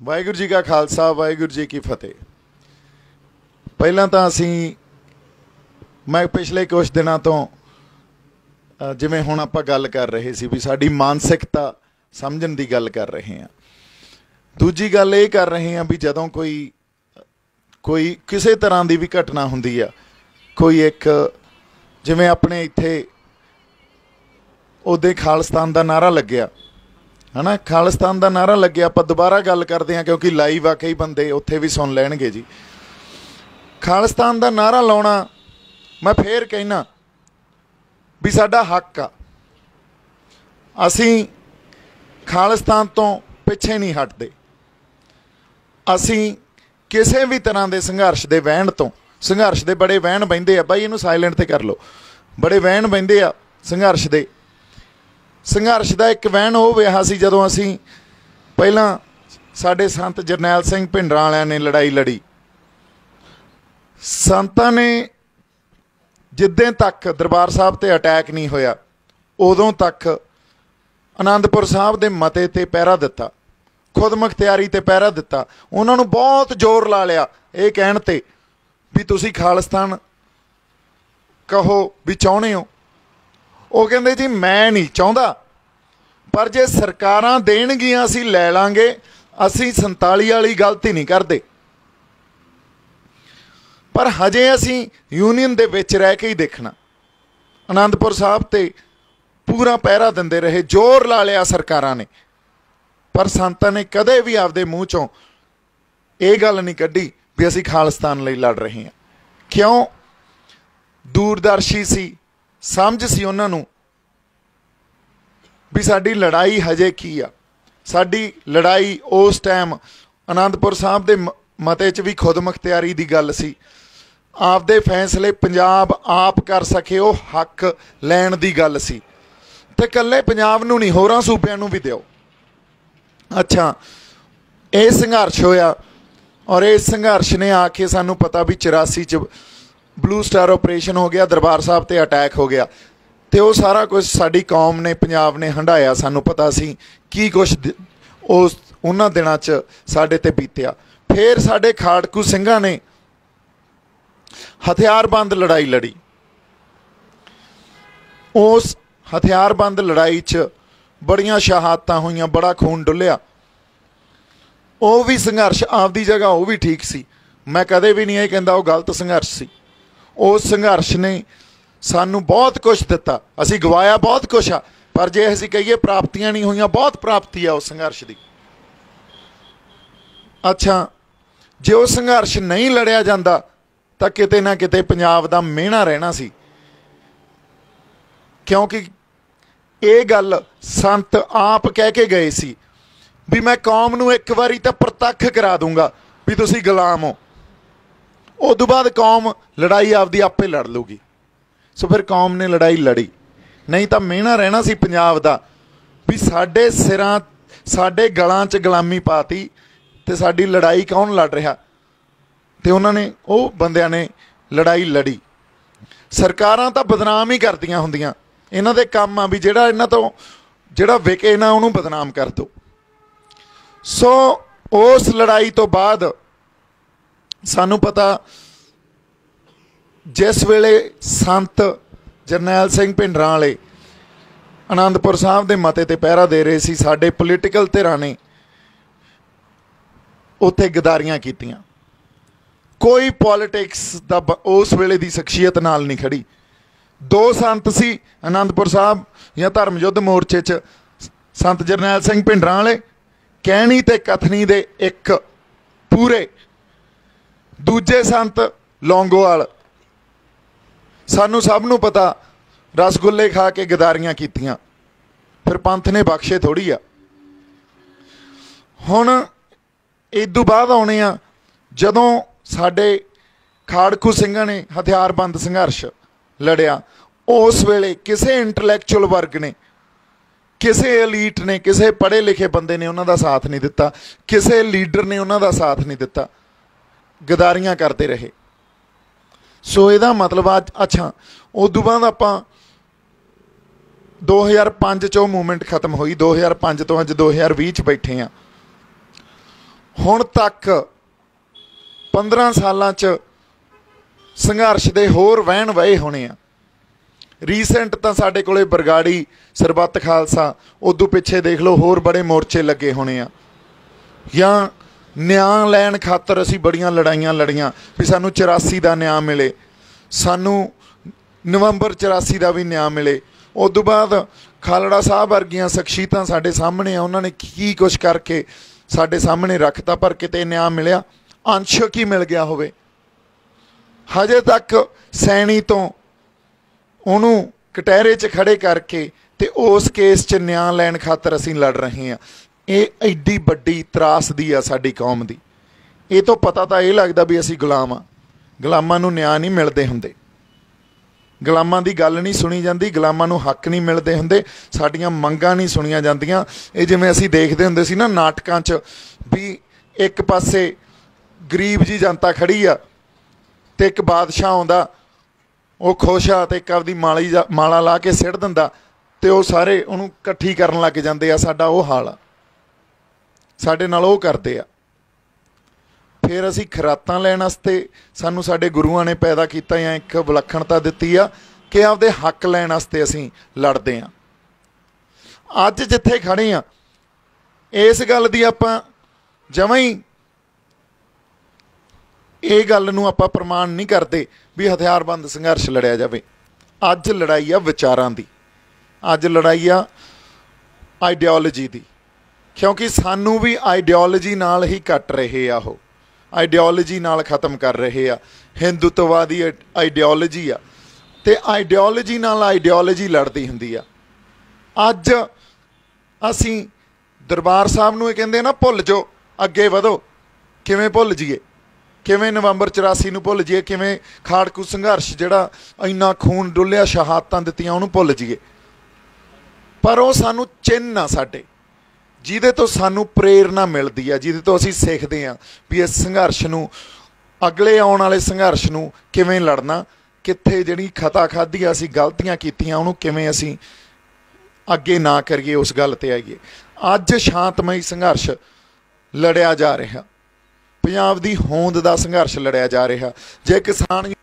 ਵਾਹਿਗੁਰੂ ਜੀ ਕਾ ਖਾਲਸਾ, ਵਾਹਿਗੁਰੂ ਜੀ ਕੀ ਫਤਿਹ। ਪਹਿਲਾਂ ਤਾਂ ਅਸੀਂ, ਮੈਂ ਪਿਛਲੇ ਕੁਝ ਦਿਨਾਂ ਤੋਂ ਜਿਵੇਂ ਹੁਣ ਆਪਾਂ ਗੱਲ ਕਰ ਰਹੇ ਸੀ ਵੀ ਸਾਡੀ ਮਾਨਸਿਕਤਾ ਸਮਝਣ ਦੀ ਗੱਲ ਕਰ ਰਹੇ ਹਾਂ। ਦੂਜੀ ਗੱਲ ਇਹ ਕਰ ਰਹੇ ਹਾਂ ਵੀ ਜਦੋਂ ਕੋਈ ਕੋਈ ਕਿਸੇ ਤਰ੍ਹਾਂ ਦੀ ਵੀ ਘਟਨਾ ਹੁੰਦੀ ਆ, ਕੋਈ ਇੱਕ, ਜਿਵੇਂ ਆਪਣੇ ਇੱਥੇ ਉਹਦੇ ਖਾਲਸਤਾਨ ਦਾ ਨਾਰਾ ਲੱਗਿਆ ਹਨਾ? ਖਾਲਿਸਤਾਨ ਦਾ ਨਾਰਾ ਲੱਗਿਆ, ਆਪਾਂ ਦੁਬਾਰਾ ਗੱਲ ਕਰਦੇ ਹਾਂ ਕਿਉਂਕਿ ਲਾਈਵ ਆ, ਕਈ ਬੰਦੇ ਉੱਥੇ ਵੀ ਸੁਣ ਲੈਣਗੇ ਜੀ। ਖਾਲਿਸਤਾਨ ਦਾ ਨਾਰਾ ਲਾਉਣਾ, ਮੈਂ ਫੇਰ ਕਹਿਣਾ ਵੀ ਸਾਡਾ ਹੱਕ ਆ। ਅਸੀਂ ਖਾਲਿਸਤਾਨ ਤੋਂ ਪਿੱਛੇ ਨਹੀਂ ਹਟਦੇ। ਅਸੀਂ ਕਿਸੇ ਵੀ ਤਰ੍ਹਾਂ ਦੇ ਸੰਘਰਸ਼ ਦੇ ਵਹਿਣ ਤੋਂ, ਸੰਘਰਸ਼ ਦੇ ਬੜੇ ਵਹਿਣ ਬੈੰਦੇ ਆ, ਬਾਈ ਇਹਨੂੰ ਸਾਇਲੈਂਟ ਤੇ ਕਰ ਲਓ। ਬੜੇ ਵਹਿਣ ਬੈੰਦੇ ਆ ਸੰਘਰਸ਼ ਦੇ। ਸੰਘਰਸ਼ ਦਾ ਇੱਕ ਵਹਿਣ ਉਹ ਵਿਆਹ ਸੀ ਜਦੋਂ ਅਸੀਂ ਪਹਿਲਾਂ ਸਾਡੇ ਸੰਤ ਜਰਨੈਲ ਸਿੰਘ ਭਿੰਡਰਾਂ ਵਾਲਿਆਂ ਨੇ ਲੜਾਈ ਲੜੀ। ਸੰਤਾਂ ਨੇ ਜਿੱਦਾਂ ਤੱਕ ਦਰਬਾਰ ਸਾਹਿਬ ਤੇ ਅਟੈਕ ਨਹੀਂ ਹੋਇਆ, ਉਦੋਂ ਤੱਕ ਆਨੰਦਪੁਰ ਸਾਹਿਬ ਦੇ ਮਤੇ ਤੇ ਪਹਿਰਾ ਦਿੱਤਾ ਖੁਦ ਮੁਖਤਿਆਰੀ ਤੇ ਪਹਿਰਾ ਦਿੱਤਾ। ਉਹਨਾਂ ਨੂੰ ਬਹੁਤ ਜ਼ੋਰ ਲਾ ਲਿਆ ਇਹ ਕਹਿਣ ਤੇ ਵੀ ਤੁਸੀਂ ਖਾਲਿਸਤਾਨ ਕਹੋ ਵੀ ਚਾਹੁੰਦੇ ਹੋ। ਉਹ ਕਹਿੰਦੇ ਜੀ, ਮੈਂ ਨਹੀਂ ਚਾਹੁੰਦਾ। ਪਰ ਜੇ ਸਰਕਾਰਾਂ ਦੇਣਗੀਆਂ, ਅਸੀਂ ਲੈ ਲਾਂਗੇ। ਅਸੀਂ 47 ਵਾਲੀ ਗਲਤੀ ਨਹੀਂ ਕਰਦੇ। ਪਰ ਹਜੇ ਅਸੀਂ ਯੂਨੀਅਨ ਦੇ ਵਿੱਚ ਰਹਿ ਕੇ ਹੀ ਦੇਖਣਾ। ਆਨੰਦਪੁਰ ਸਾਹਿਬ ਤੇ ਪੂਰਾ ਪਹਿਰਾ ਦਿੰਦੇ ਰਹੇ, ਜ਼ੋਰ ਲਾ ਲਿਆ ਸਰਕਾਰਾਂ ਨੇ। ਪਰ ਸੰਤਾਂ ਨੇ ਕਦੇ ਵੀ ਆਪਦੇ ਮੂੰਹ ਚੋਂ ਇਹ ਗੱਲ ਨਹੀਂ ਕੱਢੀ ਵੀ ਅਸੀਂ ਖਾਲਿਸਤਾਨ ਲਈ ਲੜ ਰਹੇ ਹਾਂ। ਕਿਉਂ? ਦੂਰਦਰਸ਼ੀ ਸੀ। ਸਮਝ ਸੀ ਉਹਨਾਂ ਨੂੰ ਵੀ ਸਾਡੀ ਲੜਾਈ ਹਜੇ ਕੀ ਆ। ਸਾਡੀ ਲੜਾਈ ਉਸ ਟਾਈਮ ਆਨੰਦਪੁਰ ਸਾਹਿਬ ਦੇ ਮਤੇ 'ਚ ਵੀ ਖੁਦ ਮੁਖਤਿਆਰੀ ਦੀ ਗੱਲ ਸੀ। ਆਪਦੇ ਫੈਸਲੇ ਪੰਜਾਬ ਆਪ ਕਰ ਸਕੇ, ਉਹ ਹੱਕ ਲੈਣ ਦੀ ਗੱਲ ਸੀ। ਤੇ ਇਕੱਲੇ ਪੰਜਾਬ ਨੂੰ ਨਹੀਂ, ਹੋਰਾਂ ਸੂਬਿਆਂ ਨੂੰ ਵੀ ਦਿਓ। ਅੱਛਾ, ਇਹ ਸੰਘਰਸ਼ ਹੋਇਆ ਔਰ ਇਸ ਸੰਘਰਸ਼ ਨੇ ਆ ਕੇ ਸਾਨੂੰ ਪਤਾ ਵੀ 84 ਚ ਬਲੂ ਸਟਾਰ ਆਪਰੇਸ਼ਨ ਹੋ ਗਿਆ, ਦਰਬਾਰ ਸਾਹਿਬ ਤੇ ਅਟੈਕ ਹੋ ਗਿਆ। ਤੇ ਉਹ ਸਾਰਾ ਕੁਝ ਸਾਡੀ ਕੌਮ ਨੇ, ਪੰਜਾਬ ਨੇ ਹੰਡਾਇਆ ਸਾਨੂੰ ਪਤਾ ਸੀ ਕੀ ਕੁਝ ਉਸ, ਉਹਨਾਂ ਦਿਨਾਂ 'ਚ ਸਾਡੇ ਤੇ ਬੀਤਿਆ। ਫੇਰ ਸਾਡੇ ਖਾੜਕੂ ਸਿੰਘਾਂ ਨੇ ਹਥਿਆਰਬੰਦ ਲੜਾਈ ਲੜੀ। ਉਸ ਹਥਿਆਰਬੰਦ ਲੜਾਈ 'ਚ ਬੜੀਆਂ ਸ਼ਹਾਦਤਾਂ ਹੋਈਆਂ, ਬੜਾ ਖੂਨ ਡੁੱਲਿਆ। ਉਹ ਵੀ ਸੰਘਰਸ਼, ਆਪਦੀ ਜਗ੍ਹਾ ਉਹ ਵੀ ਠੀਕ ਸੀ। ਮੈਂ ਕਦੇ ਵੀ ਨਹੀਂ ਇਹ ਕਹਿੰਦਾ ਉਹ ਗਲਤ ਸੰਘਰਸ਼ ਸੀ। ਉਸ ਸੰਘਰਸ਼ ਨੇ ਸਾਨੂੰ ਬਹੁਤ ਕੁਝ ਦਿੱਤਾ। ਅਸੀਂ ਗਵਾਇਆ ਬਹੁਤ ਕੁਝ ਆ, ਪਰ ਜੇ ਅਸੀਂ ਕਹੀਏ ਪ੍ਰਾਪਤੀਆਂ ਨਹੀਂ ਹੋਈਆਂ, ਬਹੁਤ ਪ੍ਰਾਪਤੀ ਆ ਉਸ ਸੰਘਰਸ਼ ਦੀ। ਅੱਛਾ, ਜੇ ਉਹ ਸੰਘਰਸ਼ ਨਹੀਂ ਲੜਿਆ ਜਾਂਦਾ, ਤਾਂ ਕਿਤੇ ਨਾ ਕਿਤੇ ਪੰਜਾਬ ਦਾ ਮਿਹਣਾ ਰਹਿਣਾ ਸੀ। ਕਿਉਂਕਿ ਇਹ ਗੱਲ ਸੰਤ ਆਪ ਕਹਿ ਕੇ ਗਏ ਸੀ ਵੀ ਮੈਂ ਕੌਮ ਨੂੰ ਇੱਕ ਵਾਰੀ ਤਾਂ ਪ੍ਰਤੱਖ ਕਰਾ ਦੂੰਗਾ ਵੀ ਤੁਸੀਂ ਗੁਲਾਮ ਹੋ। ਉਦੋਂ ਬਾਅਦ ਕੌਮ ਲੜਾਈ ਆਪਦੀ ਆਪੇ ਲੜ ਲੂਗੀ। ਸੋ ਫਿਰ ਕੌਮ ਨੇ ਲੜਾਈ ਲੜੀ। ਨਹੀਂ ਤਾਂ ਮਿਹਣਾ ਰਹਿਣਾ ਸੀ ਪੰਜਾਬ ਦਾ ਵੀ ਸਾਡੇ ਸਿਰਾਂ, ਸਾਡੇ ਗਲਾਂ 'ਚ ਗੁਲਾਮੀ ਪਾਤੀ ਤੇ ਸਾਡੀ ਲੜਾਈ ਕੌਣ ਲੜ ਰਿਹਾ? ਤੇ ਉਹਨਾਂ ਨੇ, ਉਹ ਬੰਦਿਆਂ ਨੇ ਲੜਾਈ ਲੜੀ। ਸਰਕਾਰਾਂ ਤਾਂ ਬਦਨਾਮ ਹੀ ਕਰਦੀਆਂ ਹੁੰਦੀਆਂ। ਇਹਨਾਂ ਦੇ ਕੰਮ ਆ ਵੀ ਜਿਹੜਾ ਇਹਨਾਂ ਤੋਂ, ਜਿਹੜਾ ਵਿਕੇ ਨਾ ਉਹਨੂੰ ਬਦਨਾਮ ਕਰ ਦੋ। ਸੋ ਉਸ ਲੜਾਈ ਤੋਂ ਬਾਅਦ ਸਾਨੂੰ ਪਤਾ, ਜਿਸ ਵੇਲੇ ਸੰਤ ਜਰਨੈਲ ਸਿੰਘ ਭਿੰਡਰਾਂ ਵਾਲੇ ਆਨੰਦਪੁਰ ਸਾਹਿਬ ਦੇ ਮਤੇ ਤੇ ਪਹਿਰਾ ਦੇ ਰਹੇ ਸੀ, ਸਾਡੇ ਪੋਲੀਟੀਕਲ ਧਿਰਾਂ ਨੇ ਉੱਥੇ ਗਦਾਰੀਆਂ ਕੀਤੀਆਂ। ਕੋਈ ਪੋਲਿਟਿਕਸ ਦਾ ਬ- ਉਸ ਵੇਲੇ ਦੀ ਸ਼ਖਸੀਅਤ ਨਾਲ ਨਹੀਂ ਖੜੀ। ਦੋ ਸੰਤ ਸੀ ਆਨੰਦਪੁਰ ਸਾਹਿਬ ਜਾਂ ਧਰਮ ਯੁੱਧ ਮੋਰਚੇ 'ਚ, ਸੰਤ ਜਰਨੈਲ ਸਿੰਘ ਭਿੰਡਰਾਂ ਵਾਲੇ, ਕਹਿਣੀ ਤੇ ਕਥਨੀ ਦੇ ਇੱਕ ਪੂਰੇ ਦੂਜੇ ਸੰਤ ਲੌਂਗੋਵਾਲ। ਸਾਨੂੰ ਸਭ ਨੂੰ ਪਤਾ, ਰਸਗੁੱਲੇ ਖਾ ਕੇ ਗਦਾਰੀਆਂ ਕੀਤੀਆਂ। ਫਿਰ ਪੰਥ ਨੇ ਬਖਸ਼ੇ ਥੋੜੀ ਆ। ਹੁਣ ਇਦੋਂ ਬਾਅਦ ਆਉਣੇ ਆ, ਜਦੋਂ ਸਾਡੇ ਖਾੜਕੂ ਸਿੰਘਾਂ ਨੇ ਹਥਿਆਰਬੰਦ ਸੰਘਰਸ਼ ਲੜਿਆ, ਉਸ ਵੇਲੇ ਕਿਸੇ ਇੰਟੈਲੈਕਚੁਅਲ ਵਰਗ ਨੇ, ਕਿਸੇ ਐਲੀਟ ਨੇ, ਕਿਸੇ ਪੜ੍ਹੇ ਲਿਖੇ ਬੰਦੇ ਨੇ ਉਹਨਾਂ ਦਾ ਸਾਥ ਨਹੀਂ ਦਿੱਤਾ, ਕਿਸੇ ਲੀਡਰ ਨੇ ਉਹਨਾਂ ਦਾ ਸਾਥ ਨਹੀਂ ਦਿੱਤਾ। ਗਦਾਰੀਆਂ ਕਰਦੇ ਰਹੇ। ਸੋ ਇਹਦਾ ਮਤਲਬ ਆ ਅੱਛਾ, ਉਦੋਂ ਬਾਅਦ ਆਪਾਂ 2005 ਚ ਉਹ ਮੂਵਮੈਂਟ ਖਤਮ ਹੋਈ। 2005 ਤੋਂ ਅੱਜ 2020 ਚ ਬੈਠੇ ਆ ਹੁਣ ਤੱਕ 15 ਸਾਲਾਂ ਚ ਸੰਘਰਸ਼ ਦੇ ਹੋਰ ਵਹਿਣ ਵਏ ਹੋਣੇ ਆ। ਰੀਸੈਂਟ ਤਾਂ ਸਾਡੇ ਕੋਲੇ ਬਰਗਾੜੀ, ਸਰਬੱਤ ਖਾਲਸਾ, ਉਦੋਂ ਪਿੱਛੇ ਦੇਖ ਲਓ ਹੋਰ ਬੜੇ ਮੋਰਚੇ ਲੱਗੇ ਹੋਣੇ ਆ। ਜਾਂ ਨਿਆਂ ਲੈਣ ਖਾਤਰ ਅਸੀਂ ਬੜੀਆਂ ਲੜਾਈਆਂ ਲੜੀਆਂ, ਵੀ ਸਾਨੂੰ 84 ਦਾ ਨਿਆਂ ਮਿਲੇ। ਸਾਨੂੰ ਨਵੰਬਰ 84 ਦਾ ਵੀ ਨਿਆਂ ਮਿਲੇ। ਉਸ ਤੋਂ ਬਾਅਦ ਖਾਲੜਾ ਸਾਹਿਬ ਵਰਗੀਆਂ ਸ਼ਖਸੀਅਤਾਂ ਸਾਡੇ ਸਾਹਮਣੇ ਆ, ਉਹਨਾਂ ਨੇ ਕੀ ਕੁਝ ਕਰਕੇ ਸਾਡੇ ਸਾਹਮਣੇ ਰੱਖਤਾ, ਪਰ ਕਿਤੇ ਨਿਆਂ ਮਿਲਿਆ? ਅੰਸ਼ ਕੀ ਮਿਲ ਗਿਆ ਹੋਵੇ। ਹਜੇ ਤੱਕ ਸੈਣੀ ਤੋਂ ਉਹਨੂੰ ਕਟਹਿਰੇ 'ਚ ਖੜੇ ਕਰਕੇ ਤੇ ਉਸ ਕੇਸ 'ਚ ਨਿਆਂ ਲੈਣ ਖਾਤਰ ਅਸੀਂ ਲੜ ਰਹੇ ਹਾਂ। ਇਹ ਐਡੀ ਵੱਡੀ ਤਰਾਸਦੀ ਆ ਸਾਡੀ ਕੌਮ ਦੀ। ਇਹ ਤੋਂ ਪਤਾ ਤਾਂ ਇਹ ਲੱਗਦਾ ਵੀ ਅਸੀਂ ਗੁਲਾਮ ਆ। ਗੁਲਾਮਾਂ ਨੂੰ ਨਿਆਂ ਨਹੀਂ ਮਿਲਦੇ ਹੁੰਦੇ। ਗੁਲਾਮਾਂ ਦੀ ਗੱਲ ਨਹੀਂ ਸੁਣੀ ਜਾਂਦੀ, ਗੁਲਾਮਾਂ ਨੂੰ ਹੱਕ ਨਹੀਂ ਮਿਲਦੇ ਹੁੰਦੇ, ਸਾਡੀਆਂ ਮੰਗਾਂ ਨਹੀਂ ਸੁਣੀਆਂ ਜਾਂਦੀਆਂ। ਇਹ ਜਿਵੇਂ ਅਸੀਂ ਦੇਖਦੇ ਹੁੰਦੇ ਸੀ ਨਾ ਨਾਟਕਾਂ 'ਚ ਵੀ ਇੱਕ ਪਾਸੇ ਗਰੀਬ ਜੀ ਜਨਤਾ ਖੜੀ ਆ ਤੇ ਇੱਕ ਬਾਦਸ਼ਾਹ ਆਉਂਦਾ, ਉਹ ਖੁਸ਼ ਆ ਤੇ ਇੱਕ ਆਪਦੀ ਮਾਲੀ ਜਾ- ਮਾਲਾ ਲਾ ਕੇ ਸਿੱਟ ਦਿੰਦਾ ਤੇ ਉਹ ਸਾਰੇ ਉਹਨੂੰ ਇਕੱਠੀ ਕਰਨ ਲੱਗ ਜਾਂਦੇ ਆ, ਸਾਡਾ ਉਹ ਹਾਲ ਆ। ਸਾਡੇ ਨਾਲ ਉਹ ਕਰਦੇ ਆ। ਫਿਰ ਅਸੀਂ ਖਰਾਤਾਂ ਲੈਣ ਵਾਸਤੇ ਸਾਨੂੰ ਸਾਡੇ ਗੁਰੂਆਂ ਨੇ ਪੈਦਾ ਕੀਤਾ ਜਾਂ ਇੱਕ ਵਿਲੱਖਣਤਾ ਦਿੱਤੀ ਆ ਕਿ ਆਪਦੇ ਹੱਕ ਲੈਣ ਵਾਸਤੇ ਅਸੀਂ ਲੜਦੇ ਆ। ਅੱਜ ਜਿੱਥੇ ਖੜੇ ਆ, ਇਸ ਗੱਲ ਦੀ ਆਪਾਂ ਜਮਾਂ ਹੀ ਇਹ ਗੱਲ ਨੂੰ ਆਪਾਂ ਪ੍ਰਮਾਣ ਨਹੀਂ ਕਰਦੇ ਵੀ ਹਥਿਆਰਬੰਦ ਸੰਘਰਸ਼ ਲੜਿਆ ਜਾਵੇ। ਅੱਜ ਲੜਾਈ ਆ ਵਿਚਾਰਾਂ ਦੀ। ਅੱਜ ਲੜਾਈ ਆ ਆਈਡੀਓਲੋਜੀ ਦੀ। ਕਿਉਂਕਿ ਸਾਨੂੰ ਵੀ ਆਈਡੀਓਲੋਜੀ ਨਾਲ ਹੀ ਕੱਟ ਰਹੇ ਆ ਉਹ। ਆਈਡੀਓਲੋਜੀ ਨਾਲ ਖਤਮ ਕਰ ਰਹੇ ਆ। ਹਿੰਦੂਤਵਾਦੀ ਆਈਡੀਓਲੋਜੀ ਆ। ਤੇ ਆਈਡੀਓਲੋਜੀ ਨਾਲ ਆਈਡੀਓਲੋਜੀ ਲੜਦੀ ਹੁੰਦੀ ਆ। ਅੱਜ ਅਸੀਂ ਦਰਬਾਰ ਸਾਹਿਬ ਨੂੰ ਇਹ ਕਹਿੰਦੇ ਨਾ, ਭੁੱਲ ਜਾਓ, ਅੱਗੇ ਵਧੋ। ਕਿਵੇਂ ਭੁੱਲ ਜੀਏ ਕਿਵੇਂ ਨਵੰਬਰ 84 ਨੂੰ ਭੁੱਲ ਜੀਏ ਕਿਵੇਂ ਖਾੜਕੂ ਸੰਘਰਸ਼ ਜਿਹੜਾ ਇੰਨਾ ਖੂਨ ਡੁੱਲਿਆ, ਸ਼ਹਾਦਤਾਂ ਦਿੱਤੀਆਂ, ਉਹਨੂੰ ਭੁੱਲ ਜੀਏ ਪਰ ਉਹ ਸਾਨੂੰ ਚਿੰਨ੍ਹ ਆ ਸਾਡੇ। ਜਿਹਦੇ ਤੋਂ ਸਾਨੂੰ ਪ੍ਰੇਰਣਾ ਮਿਲਦੀ ਆ, ਜਿਹਦੇ ਤੋਂ ਅਸੀਂ ਸਿੱਖਦੇ ਆ ਵੀ ਇਸ ਸੰਘਰਸ਼ ਨੂੰ, ਅਗਲੇ ਆਉਣ ਵਾਲੇ ਸੰਘਰਸ਼ ਨੂੰ ਕਿਵੇਂ ਲੜਨਾ, ਕਿੱਥੇ ਜਿਹੜੀ ਖਤਾ ਖਾਧੀ ਆ, ਅਸੀਂ ਗਲਤੀਆਂ ਕੀਤੀਆਂ, ਉਹਨੂੰ ਕਿਵੇਂ ਅਸੀਂ ਅੱਗੇ ਨਾ ਕਰੀਏ, ਉਸ ਗੱਲ ਤੇ ਆਈਏ। ਅੱਜ ਸ਼ਾਂਤਮਈ ਸੰਘਰਸ਼ ਲੜਿਆ ਜਾ ਰਿਹਾ। ਪੰਜਾਬ ਦੀ ਹੋਂਦ ਦਾ ਸੰਘਰਸ਼ ਲੜਿਆ ਜਾ ਰਿਹਾ। ਜੇ ਕਿਸਾਨ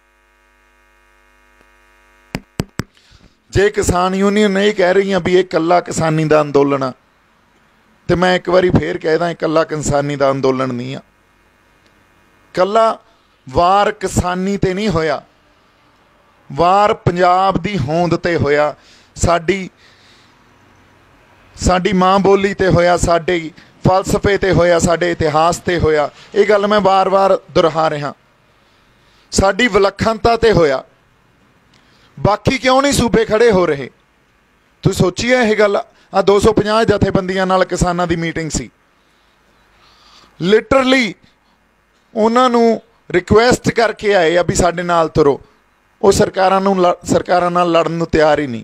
ਜੇ ਕਿਸਾਨ ਯੂਨੀਅਨ ਇਹ ਕਹਿ ਰਹੀਆਂ ਵੀ ਇਹ ਕੱਲਾ ਕਿਸਾਨੀ ਦਾ ਅੰਦੋਲਨ ਆ ਤੇ ਮੈਂ ਇੱਕ ਵਾਰੀ ਫੇਰ ਕਹਿਦਾ ਇਹ ਕੱਲਾ ਕਿਸਾਨੀ ਦਾ ਅੰਦੋਲਨ ਨਹੀਂ ਆ। ਇਕੱਲਾ ਵਾਰ ਕਿਸਾਨੀ ਤੇ ਨਹੀਂ ਹੋਇਆ। ਵਾਰ ਪੰਜਾਬ ਦੀ ਹੋਂਦ ਤੇ ਹੋਇਆ। ਸਾਡੀ ਸਾਡੀ ਮਾਂ ਬੋਲੀ ਤੇ ਹੋਇਆ, ਸਾਡੇ ਫਲਸਫੇ ਤੇ ਹੋਇਆ, ਸਾਡੇ ਇਤਿਹਾਸ ਤੇ ਹੋਇਆ। ਇਹ ਗੱਲ ਮੈਂ ਵਾਰ-ਵਾਰ ਦੁਹਰਾ ਰਿਹਾ। ਸਾਡੀ ਵਿਲੱਖਣਤਾ ਤੇ ਹੋਇਆ। ਬਾਕੀ ਕਿਉਂ ਨਹੀਂ ਸੂਬੇ ਖੜੇ ਹੋ ਰਹੇ? ਤੁਸੀਂ ਸੋਚੀਏ ਇਹ ਗੱਲ ਆ 250 ਜਥੇਬੰਦੀਆਂ ਨਾਲ ਕਿਸਾਨਾਂ ਦੀ ਮੀਟਿੰਗ ਸੀ। ਲਿਟਰਲੀ ਉਹਨਾਂ ਨੂੰ ਰਿਕੁਐਸਟ ਕਰਕੇ ਆਏ ਆ ਵੀ ਸਾਡੇ ਨਾਲ ਤੁਰੋ। ਉਹ ਸਰਕਾਰਾਂ ਨੂੰ ਲ- ਸਰਕਾਰਾਂ ਨਾਲ ਲੜਨ ਨੂੰ ਤਿਆਰ ਹੀ ਨਹੀਂ।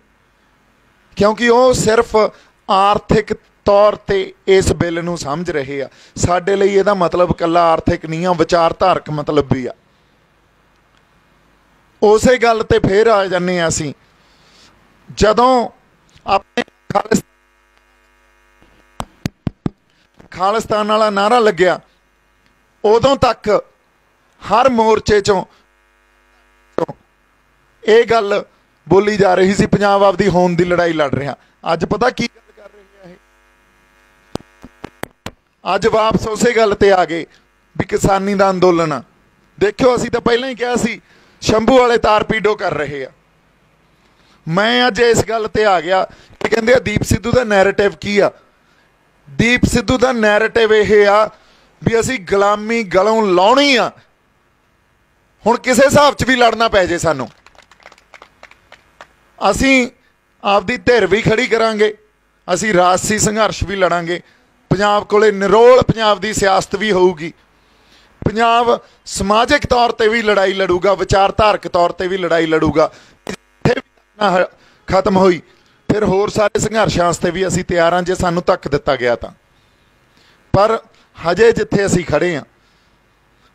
ਕਿਉਂਕਿ ਉਹ ਸਿਰਫ ਆਰਥਿਕ ਤੌਰ ਤੇ ਇਸ ਬਿੱਲ ਨੂੰ ਸਮਝ ਰਹੇ ਆ। ਸਾਡੇ ਲਈ ਇਹਦਾ ਮਤਲਬ ਕੱਲਾ ਆਰਥਿਕ ਨਹੀਂ ਆ, ਵਿਚਾਰਧਾਰਕ ਮਤਲਬ ਵੀ ਆ। ਉਸੇ ਗੱਲ ਤੇ ਫੇਰ ਆ ਜੰਨੇ ਆ ਅਸੀਂ। ਜਦੋਂ ਆਪਣੇ ਖਾਲਿਸ ਖਾਲਿਸਤਾਨ ਵਾਲਾ ਨਾਰਾ ਲੱਗਿਆ। ਉਦੋਂ ਤੱਕ ਹਰ ਮੋਰਚੇ ਚੋਂ ਇਹ ਗੱਲ ਬੋਲੀ ਜਾ ਰਹੀ ਸੀ, ਪੰਜਾਬ ਆਪਦੀ ਹੋਣ ਦੀ ਲੜਾਈ ਲੜ ਰਿਹਾ। ਅੱਜ ਪਤਾ ਕੀ ਗੱਲ ਕਰ ਰਹੀ ਹੈ ਇਹ? ਅੱਜ ਵਾਪਸ ਉਸੇ ਗੱਲ ਤੇ ਆ ਗਏ ਵੀ ਕਿਸਾਨੀ ਦਾ ਅੰਦੋਲਨ ਆ। ਦੇਖਿਓ, ਅਸੀਂ ਤਾਂ ਪਹਿਲਾਂ ਹੀ ਕਿਹਾ ਸੀ, ਸ਼ੰਭੂ ਵਾਲੇ ਤਾਰ ਪੀਡੋ ਕਰ ਰਹੇ ਆ। ਮੈਂ ਅੱਜ ਇਸ ਗੱਲ ਤੇ ਆ ਗਿਆ ਕਿ ਕਹਿੰਦੇ ਆ ਦੀਪ ਸਿੱਧੂ ਦਾ ਨੈਰੇਟਿਵ ਕੀ ਆ? ਦੀਪ ਸਿੱਧੂ ਦਾ ਨੈਰੇਟਿਵ ਇਹ ਆ ਵੀ ਅਸੀਂ ਗੁਲਾਮੀ ਗਲੋਂ ਲਾਉਣੀ ਆ। ਹੁਣ ਕਿਸੇ ਹਿਸਾਬ 'ਚ ਵੀ ਲੜਨਾ ਪੈ ਜੇ ਸਾਨੂੰ। ਅਸੀਂ ਆਪਦੀ ਧਿਰ ਵੀ ਖੜੀ ਕਰਾਂਗੇ, ਅਸੀਂ ਰਾਜਸੀ ਸੰਘਰਸ਼ ਵੀ ਲੜਾਂਗੇ। ਪੰਜਾਬ ਕੋਲੇ ਨਿਰੋਲ ਪੰਜਾਬ ਦੀ ਸਿਆਸਤ ਵੀ ਹੋਊਗੀ। ਪੰਜਾਬ ਸਮਾਜਿਕ ਤੌਰ ਤੇ ਵੀ ਲੜਾਈ ਲੜੂਗਾ, ਵਿਚਾਰਧਾਰਕ ਤੌਰ ਤੇ ਵੀ ਲੜਾਈ ਲੜੂਗਾ। ਖਤਮ ਹੋਈ। ਫਿਰ ਹੋਰ ਸਾਰੇ ਸੰਘਰਸ਼ਾਂ ਵਾਸਤੇ ਵੀ ਅਸੀਂ ਤਿਆਰ ਹਾਂ, ਜੇ ਸਾਨੂੰ ਧੱਕ ਦਿੱਤਾ ਗਿਆ ਤਾਂ। ਪਰ ਹਜੇ ਜਿੱਥੇ ਅਸੀਂ ਖੜੇ ਹਾਂ,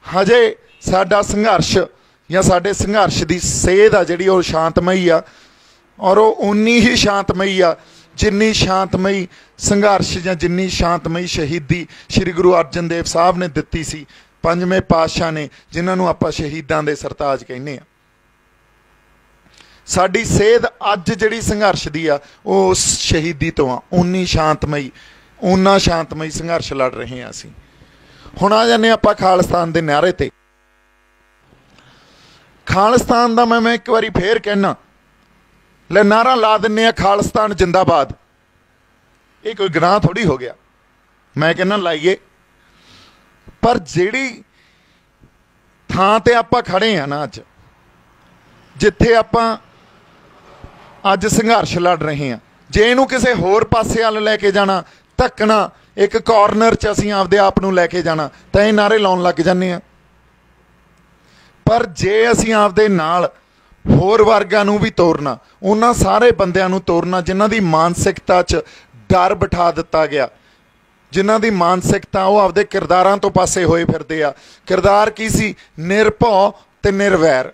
ਹਜੇ ਸਾਡਾ ਸੰਘਰਸ਼ ਜਾਂ ਸਾਡੇ ਸੰਘਰਸ਼ ਦੀ ਸੇਧ ਆ ਜਿਹੜੀ ਉਹ ਸ਼ਾਂਤਮਈ ਆ, ਔਰ ਉਹ ਉਨੀ ਹੀ ਸ਼ਾਂਤਮਈ ਆ ਜਿੰਨੀ ਸ਼ਾਂਤਮਈ ਸੰਘਰਸ਼ ਜਾਂ ਜਿੰਨੀ ਸ਼ਾਂਤਮਈ ਸ਼ਹੀਦੀ ਸ੍ਰੀ ਗੁਰੂ ਅਰਜਨ ਦੇਵ ਸਾਹਿਬ ਨੇ ਦਿੱਤੀ ਸੀ ਪੰਜਵੇਂ ਪਾਤਸ਼ਾਹ ਨੇ, ਜਿਨ੍ਹਾਂ ਨੂੰ ਆਪਾਂ ਸ਼ਹੀਦਾਂ ਦੇ ਸਰਤਾਜ ਕਹਿੰਦੇ ਆ ਸਾਡੀ ਸੇਧ ਅੱਜ ਜਿਹੜੀ ਸੰਘਰਸ਼ ਦੀ ਆ, ਉਹ ਸ਼ਹੀਦੀ ਤੋਂ ਆ। ਉਨੀ ਸ਼ਾਂਤਮਈ ਉਨਾ ਸ਼ਾਂਤਮਈ ਸੰਘਰਸ਼ ਲੜ ਰਹੇ ਆ ਅਸੀਂ। ਹੁਣ ਆ ਜਾਂਦੇ ਆਪਾਂ ਖਾਲਿਸਤਾਨ ਦੇ ਨਾਰੇ ਤੇ। ਖਾਲਿਸਤਾਨ ਦਾ ਮੈਂ ਮੈਂ ਇੱਕ ਵਾਰੀ ਫੇਰ ਕਹਿਣਾ ਲੈ ਨਾਰਾ ਲਾ ਦਿੰਨੇ ਆ ਖਾਲਿਸਤਾਨ ਜਿੰਦਾਬਾਦ। ਇਹ ਕੋਈ ਗੁਨਾਹ ਥੋੜੀ ਹੋ ਗਿਆ। ਮੈਂ ਕਹਿੰਦਾ ਲਾਈਏ। ਪਰ ਜਿਹੜੀ ਥਾਂ ਤੇ ਆਪਾਂ ਖੜੇ ਆ ਨਾ ਅੱਜ, ਜਿੱਥੇ ਆਪਾਂ ਅੱਜ ਸੰਘਰਸ਼ ਲੜ ਰਹੇ ਹਾਂ। ਜੇ ਇਹਨੂੰ ਕਿਸੇ ਹੋਰ ਪਾਸੇ ਵੱਲ ਲੈ ਕੇ ਜਾਣਾ, ਧੱਕਣਾ, ਇੱਕ ਕਾਰਨਰ 'ਚ ਅਸੀਂ ਆਪਦੇ ਆਪ ਨੂੰ ਲੈ ਕੇ ਜਾਣਾ, ਤਾਂ ਇਹ ਨਾਰੇ ਲਾਉਣ ਲੱਗ ਜਾਂਦੇ ਆ ਪਰ ਜੇ ਅਸੀਂ ਆਪਦੇ ਨਾਲ ਹੋਰ ਵਰਗਾਂ ਨੂੰ ਵੀ ਤੋਰਨਾ, ਉਹਨਾਂ ਸਾਰੇ ਬੰਦਿਆਂ ਨੂੰ ਤੋਰਨਾ, ਜਿਨ੍ਹਾਂ ਦੀ ਮਾਨਸਿਕਤਾ 'ਚ ਡਰ ਬਿਠਾ ਦਿੱਤਾ ਗਿਆ, ਜਿਨ੍ਹਾਂ ਦੀ ਮਾਨਸਿਕਤਾ ਉਹ ਆਪਦੇ ਕਿਰਦਾਰਾਂ ਤੋਂ ਪਾਸੇ ਹੋਏ ਫਿਰਦੇ ਆ, ਕਿਰਦਾਰ ਕੀ ਸੀ? ਨਿਰਭਉ ਤੇ ਨਿਰਵੈਰ।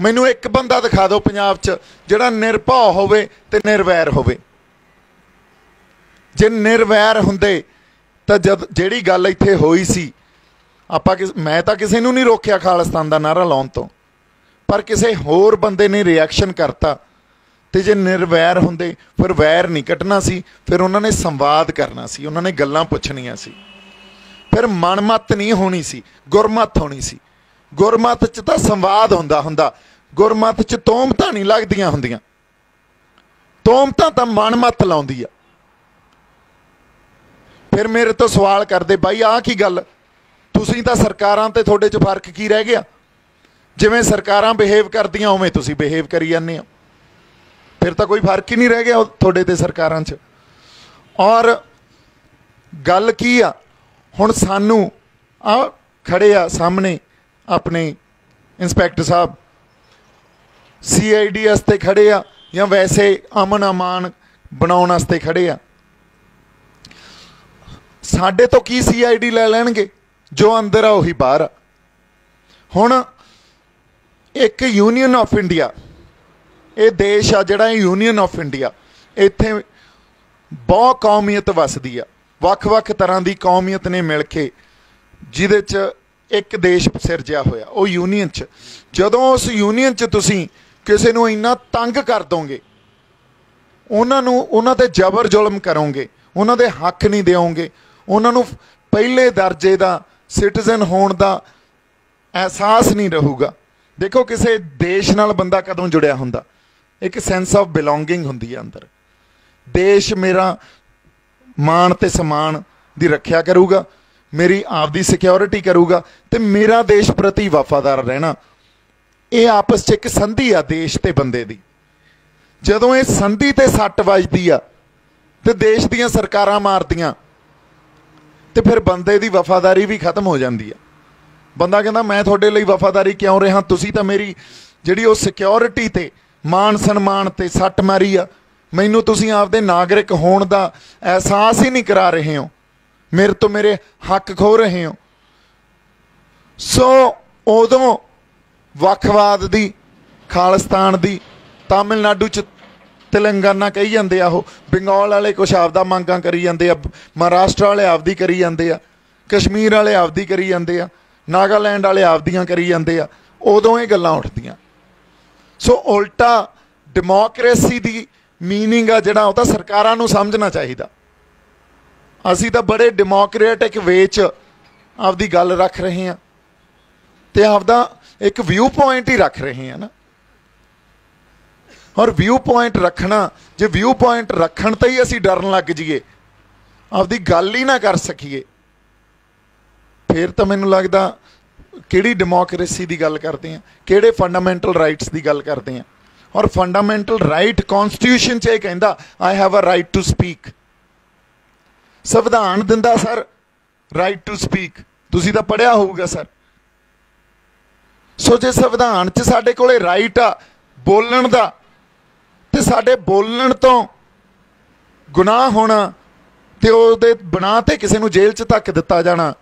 ਮੈਨੂੰ ਇੱਕ ਬੰਦਾ ਦਿਖਾ ਦਿਓ ਪੰਜਾਬ 'ਚ, ਜਿਹੜਾ ਨਿਰਭਉ ਹੋਵੇ ਤੇ ਨਿਰਵੈਰ ਹੋਵੇ। ਜੇ ਨਿਰਵੈਰ ਹੁੰਦੇ ਤਾਂ ਜਦ ਜਿਹੜੀ ਗੱਲ ਇੱਥੇ ਹੋਈ ਸੀ, ਆਪਾਂ ਮੈਂ ਤਾਂ ਕਿਸੇ ਨੂੰ ਨਹੀਂ ਰੋਕਿਆ ਖਾਲਿਸਤਾਨ ਦਾ ਨਾਰਾ ਲਾਉਣ ਤੋਂ। ਪਰ ਕਿਸੇ ਹੋਰ ਬੰਦੇ ਨੇ ਰਿਐਕਸ਼ਨ ਕਰਤਾ ਤੇ ਜੇ ਨਿਰਵੈਰ ਹੁੰਦੇ, ਫਿਰ ਵੈਰ ਨਹੀਂ ਕੱਟਣਾ ਸੀ, ਫਿਰ ਉਹਨਾਂ ਨੇ ਸੰਵਾਦ ਕਰਨਾ ਸੀ, ਉਹਨਾਂ ਨੇ ਗੱਲਾਂ ਪੁੱਛਣੀਆਂ ਸੀ। ਫਿਰ ਮਨਮਤ ਨਹੀਂ ਹੋਣੀ ਸੀ, ਗੁਰਮਤ ਹੋਣੀ ਸੀ। ਗੁਰਮਤ 'ਚ ਤਾਂ ਸੰਵਾਦ ਹੁੰਦਾ ਹੁੰਦਾ। ਗੁਰਮਤ 'ਚ ਤੋਮਤਾਂ ਨਹੀਂ ਲੱਗਦੀਆਂ ਹੁੰਦੀਆਂ। ਤੋਮਤਾਂ ਤਾਂ ਮਨਮਤ ਲਾਉਂਦੀ ਆ। ਫਿਰ ਮੇਰੇ ਤੋਂ ਸਵਾਲ ਕਰਦੇ, ਬਾਈ ਆਹ ਕੀ ਗੱਲ? ਤੁਸੀਂ ਤਾਂ ਸਰਕਾਰਾਂ ਤੇ ਤੁਹਾਡੇ 'ਚ ਫ਼ਰਕ ਕੀ ਰਹਿ ਗਿਆ? ਜਿਵੇਂ ਸਰਕਾਰਾਂ ਬਿਹੇਵ ਕਰਦੀਆਂ, ਉਵੇਂ ਤੁਸੀਂ ਬਿਹੇਵ ਕਰੀ ਜਾਂਦੇ ਹੋ। ਫਿਰ ਤਾਂ ਕੋਈ ਫ਼ਰਕ ਹੀ ਨਹੀਂ ਰਹਿ ਗਿਆ ਤੁਹਾਡੇ ਤੇ ਸਰਕਾਰਾਂ 'ਚ। ਔਰ ਗੱਲ ਕੀ ਆ? ਹੁਣ ਸਾਨੂੰ ਆ ਖੜੇ ਆ ਸਾਹਮਣੇ ਆਪਣੇ ਇੰਸਪੈਕਟਰ ਸਾਹਿਬ ਸੀਆਈਡੀਐਸ ਵਾਸਤੇ ਖੜੇ ਆ ਜਾਂ ਵੈਸੇ ਅਮਨ ਅਮਾਨ ਬਣਾਉਣ ਵਾਸਤੇ ਖੜੇ ਆ। ਸਾਡੇ ਤੋਂ ਕੀ ਸੀਆਈਡੀ ਲੈ ਲੈਣਗੇ? ਜੋ ਅੰਦਰ ਆ, ਉਹੀ ਬਾਹਰ ਆ। ਹੁਣ ਇੱਕ ਯੂਨੀਅਨ ਆਫ ਇੰਡੀਆ ਇਹ ਦੇਸ਼ ਆ ਜਿਹੜਾ ਯੂਨੀਅਨ ਆਫ ਇੰਡੀਆ ਇੱਥੇ ਬਹੁਤ ਕੌਮੀਅਤ ਵਸਦੀ ਆ। ਵੱਖ-ਵੱਖ ਤਰ੍ਹਾਂ ਦੀ ਕੌਮੀਅਤ ਨੇ ਮਿਲ ਕੇ, ਜਿਹਦੇ 'ਚ ਇੱਕ ਦੇਸ਼ ਸਿਰਜਿਆ ਹੋਇਆ, ਉਹ ਯੂਨੀਅਨ 'ਚ। ਜਦੋਂ ਉਸ ਯੂਨੀਅਨ 'ਚ ਤੁਸੀਂ ਕਿਸੇ ਨੂੰ ਇੰਨਾ ਤੰਗ ਕਰ ਦੋਗੇ, ਉਹਨਾਂ ਨੂੰ, ਉਹਨਾਂ ਤੇ ਜ਼ਬਰ ਜ਼ੁਲਮ ਕਰੋਗੇ, ਉਹਨਾਂ ਦੇ ਹੱਕ ਨਹੀਂ ਦਿਓਗੇ, ਉਹਨਾਂ ਨੂੰ ਪਹਿਲੇ ਦਰਜੇ ਦਾ ਸਿਟੀਜ਼ਨ ਹੋਣ ਦਾ ਅਹਿਸਾਸ ਨਹੀਂ ਰਹੂਗਾ। ਦੇਖੋ, ਕਿਸੇ ਦੇਸ਼ ਨਾਲ ਬੰਦਾ ਕਦੋਂ ਜੁੜਿਆ ਹੁੰਦਾ? ਇੱਕ ਸੈਂਸ ਆਫ ਬਿਲੋਂਗਿੰਗ ਹੁੰਦੀ ਹੈ ਅੰਦਰ। ਦੇਸ਼ ਮੇਰਾ ਮਾਣ ਤੇ ਸਮਾਨ ਦੀ ਰੱਖਿਆ ਕਰੂਗਾ ਮੇਰੀ ਆਪਦੀ ਸਿਕਿਉਰਿਟੀ ਕਰੂਗਾ ਤੇ ਮੇਰਾ ਦੇਸ਼ ਪ੍ਰਤੀ ਵਫਾਦਾਰ ਰਹਿਣਾ। ਇਹ ਆਪਸ 'ਚ ਇੱਕ ਸੰਧੀ ਆ ਦੇਸ਼ ਤੇ ਬੰਦੇ ਦੀ। ਜਦੋਂ ਇਹ ਸੰਧੀ ਤੇ ਸੱਟ ਵੱਜਦੀ ਆ ਤੇ ਦੇਸ਼ ਦੀਆਂ ਸਰਕਾਰਾਂ ਮਾਰਦੀਆਂ, ਤੇ ਫਿਰ ਬੰਦੇ ਦੀ ਵਫਾਦਾਰੀ ਵੀ ਖਤਮ ਹੋ ਜਾਂਦੀ ਆ। ਬੰਦਾ ਕਹਿੰਦਾ, ਮੈਂ ਤੁਹਾਡੇ ਲਈ ਵਫਾਦਾਰੀ ਕਿਉਂ ਰਿਹਾ? ਤੁਸੀਂ ਤਾਂ ਮੇਰੀ ਜਿਹੜੀ ਉਹ ਸਿਕਿਉਰਿਟੀ ਤੇ ਮਾਨ ਸਨਮਾਨ ਤੇ ਸੱਟ ਮਾਰੀ ਆ। ਮੈਨੂੰ ਤੁਸੀਂ ਆਪਦੇ ਨਾਗਰਿਕ ਹੋਣ ਦਾ ਅਹਿਸਾਸ ਹੀ ਨਹੀਂ ਕਰਾ ਰਹੇ ਹੋ। ਮੇਰੇ ਤੋਂ ਮੇਰੇ ਹੱਕ ਖੋ ਰਹੇ ਹੋ। ਸੋ ਉਦੋਂ ਵੱਖਵਾਦ ਦੀ, ਖਾਲਿਸਤਾਨ ਦੀ, ਤਾਮਿਲਨਾਡੂ ਚ ਤੇਲੰਗਾਨਾ ਕਹੀ ਜਾਂਦੇ ਆ ਉਹ, ਬੰਗਾਲ ਵਾਲੇ ਕੁਛ ਆਪਦਾ ਮੰਗਾਂ ਕਰੀ ਜਾਂਦੇ ਆ, ਮਹਾਰਾਸ਼ਟਰ ਵਾਲੇ ਆਪਦੀ ਕਰੀ ਜਾਂਦੇ ਆ, ਕਸ਼ਮੀਰ ਵਾਲੇ ਆਪਦੀ ਕਰੀ ਜਾਂਦੇ ਆ, ਨਾਗਾਲੈਂਡ ਵਾਲੇ ਆਪਦੀਆਂ ਕਰੀ ਜਾਂਦੇ ਆ, ਉਦੋਂ ਇਹ ਗੱਲਾਂ ਉੱਠਦੀਆਂ। ਸੋ ਉਲਟਾ ਡੈਮੋਕ੍ਰੇਸੀ ਦੀ ਮੀਨਿੰਗ ਆ ਜਿਹੜਾ ਉਹ ਤਾਂ ਸਰਕਾਰਾਂ ਨੂੰ ਸਮਝਣਾ ਚਾਹੀਦਾ। ਅਸੀਂ ਤਾਂ ਬੜੇ ਡੈਮੋਕ੍ਰੈਟਿਕ ਵੇ ਚ ਆਪਦੀ ਗੱਲ ਰੱਖ ਰਹੇ ਹਾਂ ਤੇ ਆਪਦਾ ਇੱਕ ਵਿਊ ਪੁਆਇੰਟ ਹੀ ਰੱਖ ਰਹੇ ਹਾਂ ਨਾ। ਔਰ ਵਿਊ ਪੁਆਇੰਟ ਰੱਖਣਾ, ਜੇ ਵਿਊ ਪੁਆਇੰਟ ਰੱਖਣ ਤੇ ਹੀ ਅਸੀਂ ਡਰਨ ਲੱਗ ਜਾਈਏ, ਆਪਦੀ ਗੱਲ ਹੀ ਨਾ ਕਰ ਸਕੀਏ, ਫਿਰ ਤਾਂ ਮੈਨੂੰ ਲੱਗਦਾ ਕਿਹੜੀ ਡੈਮੋਕ੍ਰੇਸੀ ਦੀ ਗੱਲ ਕਰਦੇ ਆ ਕਿਹੜੇ ਫੰਡਾਮੈਂਟਲ ਰਾਈਟਸ ਦੀ ਗੱਲ ਕਰਦੇ ਆ ਔਰ ਫੰਡਾਮੈਂਟਲ ਰਾਈਟ ਕਨਸਟੀਟਿਊਸ਼ਨ 'ਚ ਇਹ ਕਹਿੰਦਾ I have a right to speak ਸੰਵਿਧਾਨ ਦਿੰਦਾ, ਸਰ। ਰਾਈਟ ਟੂ ਸਪੀਕ ਤੁਸੀਂ ਤਾਂ ਪੜਿਆ ਹੋਊਗਾ, ਸਰ। ਸੋ ਜੇ ਸੰਵਿਧਾਨ 'ਚ ਸਾਡੇ ਕੋਲੇ ਰਾਈਟ ਆ, ਬੋਲਣ ਦਾ, ਤੇ ਸਾਡੇ ਬੋਲਣ ਤੋਂ ਗੁਨਾਹ ਹੋਣਾ ਤੇ ਉਹਦੇ ਬਣਾ ਤੇ ਕਿਸੇ ਨੂੰ ਜੇਲ੍ਹ 'ਚ ਧੱਕ ਦਿੱਤਾ ਜਾਣਾ,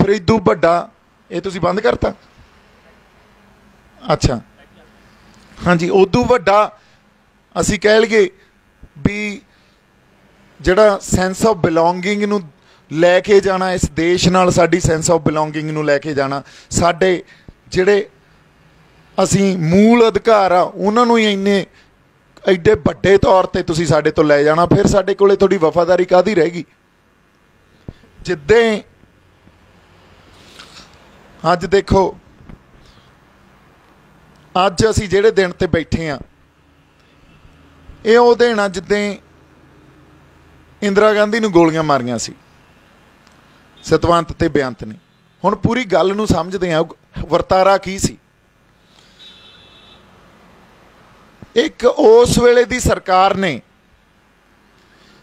ਫਿਰ ਇਦੋਂ ਵੱਡਾ ਇਹ ਤੁਸੀਂ ਬੰਦ ਕਰਤਾ। ਅੱਛਾ। ਹਾਂਜੀ ਉਦੋਂ ਵੱਡਾ ਅਸੀਂ ਕਹਿ ਲਈਏ ਵੀ ਜਿਹੜਾ ਸੈਂਸ ਆਫ ਬਿਲੋਂਗਿੰਗ ਨੂੰ ਲੈ ਕੇ ਜਾਣਾ, ਇਸ ਦੇਸ਼ ਨਾਲ ਸਾਡੀ ਸੈਂਸ ਆਫ ਬਿਲੋਂਗਿੰਗ ਨੂੰ ਲੈ ਕੇ ਜਾਣਾ, ਸਾਡੇ ਜਿਹੜੇ ਅਸੀਂ ਮੂਲ ਅਧਿਕਾਰ ਆ, ਉਹਨਾਂ ਨੂੰ ਹੀ ਇੰਨੇ, ਐਡੇ ਵੱਡੇ ਤੌਰ ਤੇ ਤੁਸੀਂ ਸਾਡੇ ਤੋਂ ਲੈ ਜਾਣਾ, ਫਿਰ ਸਾਡੇ ਕੋਲੇ ਤੁਹਾਡੀ ਵਫਾਦਾਰੀ ਕਾਦੀ ਰਹੇਗੀ? ਜਿੱਦੇ ਅੱਜ ਦੇਖੋ, ਅੱਜ ਅਸੀਂ ਜਿਹੜੇ ਦਿਨ ਤੇ ਬੈਠੇ ਆ, ਇਹ ਉਹ ਦਿਨ ਆ ਜਿੱਦੇ ਇੰਦਰਾ ਗਾਂਧੀ ਨੂੰ ਗੋਲੀਆਂ ਮਾਰੀਆਂ ਸੀ। ਸਤਵੰਤ ਤੇ ਬੇਅੰਤ ਨੇ। ਹੁਣ ਪੂਰੀ ਗੱਲ ਨੂੰ ਸਮਝਦੇ ਆ ਵਰਤਾਰਾ ਕੀ ਸੀ? ਇੱਕ ਉਸ ਵੇਲੇ ਦੀ ਸਰਕਾਰ ਨੇ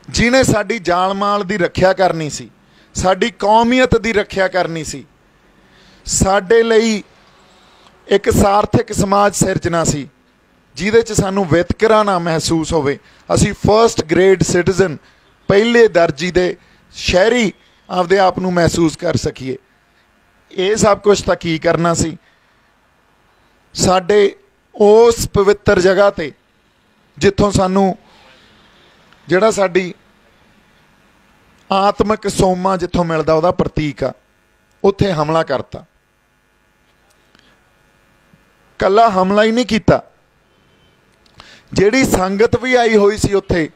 ਜਿਨੇ ਸਾਡੀ ਜਾਨ ਮਾਲ ਦੀ ਰੱਖਿਆ ਕਰਨੀ ਸੀ, ਸਾਡੀ ਕੌਮੀਅਤ ਦੀ ਰੱਖਿਆ ਕਰਨੀ ਸੀ, ਸਾਡੇ ਲਈ ਇੱਕ ਸਾਰਥਿਕ ਸਮਾਜ ਸਿਰਜਣਾ ਸੀ, ਜਿਹਦੇ 'ਚ ਸਾਨੂੰ ਵਿਤਕਰਾ ਨਾ ਮਹਿਸੂਸ ਹੋਵੇ। ਅਸੀਂ ਫਰਸਟ ਗ੍ਰੇਡ ਸਿਟੀਜ਼ਨ ਪਹਿਲੇ ਦਰਜੀ ਦੇ ਸ਼ਹਿਰੀ ਆਪਦੇ ਆਪ ਨੂੰ ਮਹਿਸੂਸ ਕਰ ਸਕੀਏ। ਇਹ ਸਭ ਕੁਝ ਤਾਂ ਕੀ ਕਰਨਾ ਸੀ? ਸਾਡੇ ਉਸ ਪਵਿੱਤਰ ਜਗ੍ਹਾ ਤੇ ਜਿੱਥੋਂ ਸਾਨੂੰ ਜਿਹੜਾ ਸਾਡੀ ਆਤਮਿਕ ਸੋਮਾ ਜਿੱਥੋਂ ਮਿਲਦਾ ਉਹਦਾ ਪ੍ਰਤੀਕ ਆ, ਉੱਥੇ ਹਮਲਾ ਕਰਤਾ। ਕੱਲਾ ਹਮਲਾ ਹੀ ਨਹੀਂ ਕੀਤਾ। ਜਿਹੜੀ ਸੰਗਤ ਵੀ ਆਈ ਹੋਈ ਸੀ ਉੱਥੇ,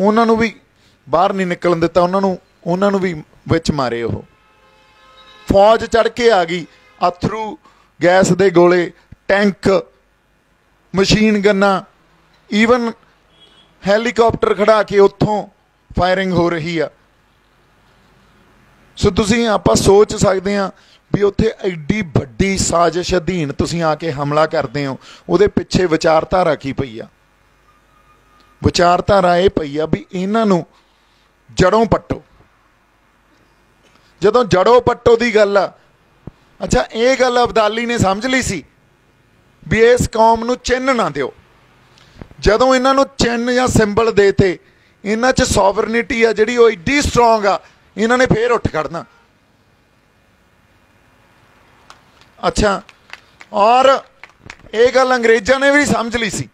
ਉਹਨਾਂ ਨੂੰ ਵੀ ਬਾਹਰ ਨਹੀਂ ਨਿਕਲਣ ਦਿੱਤਾ ਉਹਨਾਂ ਨੂੰ ਉਹਨਾਂ ਨੂੰ ਵੀ ਵਿੱਚ ਮਾਰੇ ਉਹ। ਫੌਜ ਚੜ ਕੇ ਆ ਗਈ, ਅਥਰੂ ਗੈਸ ਦੇ ਗੋਲੇ, ਟੈਂਕ, ਮਸ਼ੀਨ ਗੰਨਾ ਈਵਨ ਹੈਲੀਕਾਪਟਰ ਖੜਾ ਕੇ ਉੱਥੋਂ ਫਾਇਰਿੰਗ ਹੋ ਰਹੀ ਆ। ਸੋ ਤੁਸੀਂ ਆਪਾਂ ਸੋਚ ਸਕਦੇ ਆ ਵੀ ਉੱਥੇ ਐਡੀ ਵੱਡੀ ਸਾਜ਼ਿਸ਼ ਅਧੀਨ ਤੁਸੀਂ ਆ ਕੇ ਹਮਲਾ ਕਰਦੇ ਹੋ, ਉਹਦੇ ਪਿੱਛੇ ਵਿਚਾਰਧਾਰਾ ਕੀ ਪਈ ਆ? ਵਿਚਾਰਧਾਰਾ ਇਹ ਪਈ ਆ ਵੀ ਇਹਨਾਂ ਨੂੰ ਜੜੋਂ ਪੱਟੋ। ਜਦੋਂ ਜੜੋਂ ਪੱਟੋ ਦੀ ਗੱਲ ਆ, ਅੱਛਾ, ਇਹ ਗੱਲ ਅਬਦਾਲੀ ਨੇ ਸਮਝ ਲਈ ਸੀ ਵੀ ਇਸ ਕੌਮ ਨੂੰ ਚਿੰਨ ਨਾ ਦਿਓ। ਜਦੋਂ ਇਹਨਾਂ ਨੂੰ ਚਿੰਨ ਜਾਂ ਸਿੰਬਲ ਦੇਤੇ, ਇਹਨਾਂ 'ਚ ਸੋਵਰਨਿਟੀ ਆ ਜਿਹੜੀ ਉਹ ਏਡੀ ਸਟਰੋਂਗ ਆ, ਇਹਨਾਂ ਨੇ ਫੇਰ ਉੱਠ ਖੜਨਾ ਅੱਛਾ, ਔਰ ਇਹ ਗੱਲ ਅੰਗਰੇਜ਼ਾਂ ਨੇ ਵੀ ਸਮਝ ਲਈ ਸੀ।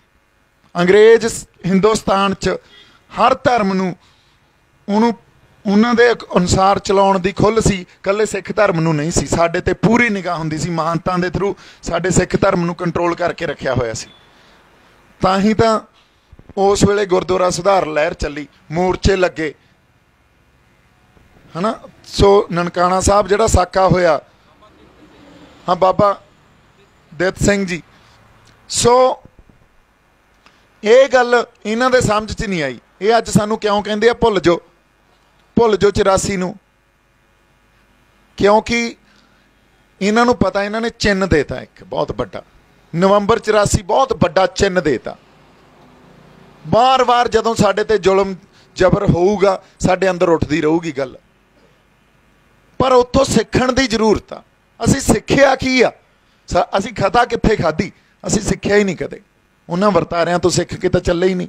ਅੰਗਰੇਜ਼ ਹਿੰਦੁਸਤਾਨ 'ਚ ਹਰ ਧਰਮ ਨੂੰ ਉਹਨੂੰ ਉਹਨਾਂ ਦੇ ਅਨੁਸਾਰ ਚਲਾਉਣ ਦੀ ਖੁੱਲ ਸੀ ਕੱਲੇ ਸਿੱਖ ਧਰਮ ਨੂੰ ਨਹੀਂ ਸੀ। ਸਾਡੇ ਤੇ ਪੂਰੀ ਨਿਗਾਹ ਹੁੰਦੀ ਸੀ ਮਹਾਨਤਾਂ ਦੇ ਥਰੂ ਸਾਡੇ ਸਿੱਖ ਧਰਮ ਨੂੰ ਕੰਟਰੋਲ ਕਰਕੇ ਰੱਖਿਆ ਹੋਇਆ ਸੀ। ਤਾਂ ਹੀ ਤਾਂ ਉਸ ਵੇਲੇ ਗੁਰਦੁਆਰਾ ਸੁਧਾਰ ਲਹਿਰ ਚੱਲੀ, ਮੋਰਚੇ ਲੱਗੇ। ਹਨਾ? ਸੋ ਨਨਕਾਣਾ ਸਾਹਿਬ ਜਿਹੜਾ ਸਾਕਾ ਹੋਇਆ, ਹਾਂ ਬਾਬਾ ਦਿੱਤ ਸਿੰਘ ਜੀ। ਸੋ ਇਹ ਗੱਲ ਇਹਨਾਂ ਦੇ ਸਮਝ 'ਚ ਨਹੀਂ ਆਈ। ਇਹ ਅੱਜ ਸਾਨੂੰ ਕਿਉਂ ਕਹਿੰਦੇ ਆ? ਭੁੱਲ ਜੋ ਭੁੱਲ ਜੋ 84 ਨੂੰ। ਕਿਉਂਕਿ ਇਹਨਾਂ ਨੂੰ ਪਤਾ, ਇਹਨਾਂ ਨੇ ਚਿੰਨ ਦੇਤਾ ਇੱਕ, ਬਹੁਤ ਵੱਡਾ। ਨਵੰਬਰ 84 ਬਹੁਤ ਵੱਡਾ ਚਿੰਨ ਦੇਤਾ। ਬਾਰ-ਬਾਰ ਜਦੋਂ ਸਾਡੇ ਤੇ ਜ਼ੁਲਮ ਜ਼ਬਰ ਹੋਊਗਾ, ਸਾਡੇ ਅੰਦਰ ਉੱਠਦੀ ਰਹੂਗੀ ਗੱਲ। ਪਰ ਉੱਥੋਂ ਸਿੱਖਣ ਦੀ ਜ਼ਰੂਰਤ ਆ। ਅਸੀਂ ਸਿੱਖਿਆ ਕੀ ਆ? ਅਸੀਂ ਖਤਾ ਕਿੱਥੇ ਖਾਦੀ ਅਸੀਂ ਸਿੱਖਿਆ ਹੀ ਨਹੀਂ ਕਦੇ। ਉਹਨਾਂ ਵਰਤਾਰਿਆਂ ਤੋਂ ਸਿੱਖ ਕੇ ਤਾਂ ਚੱਲੇ ਹੀ ਨਹੀਂ।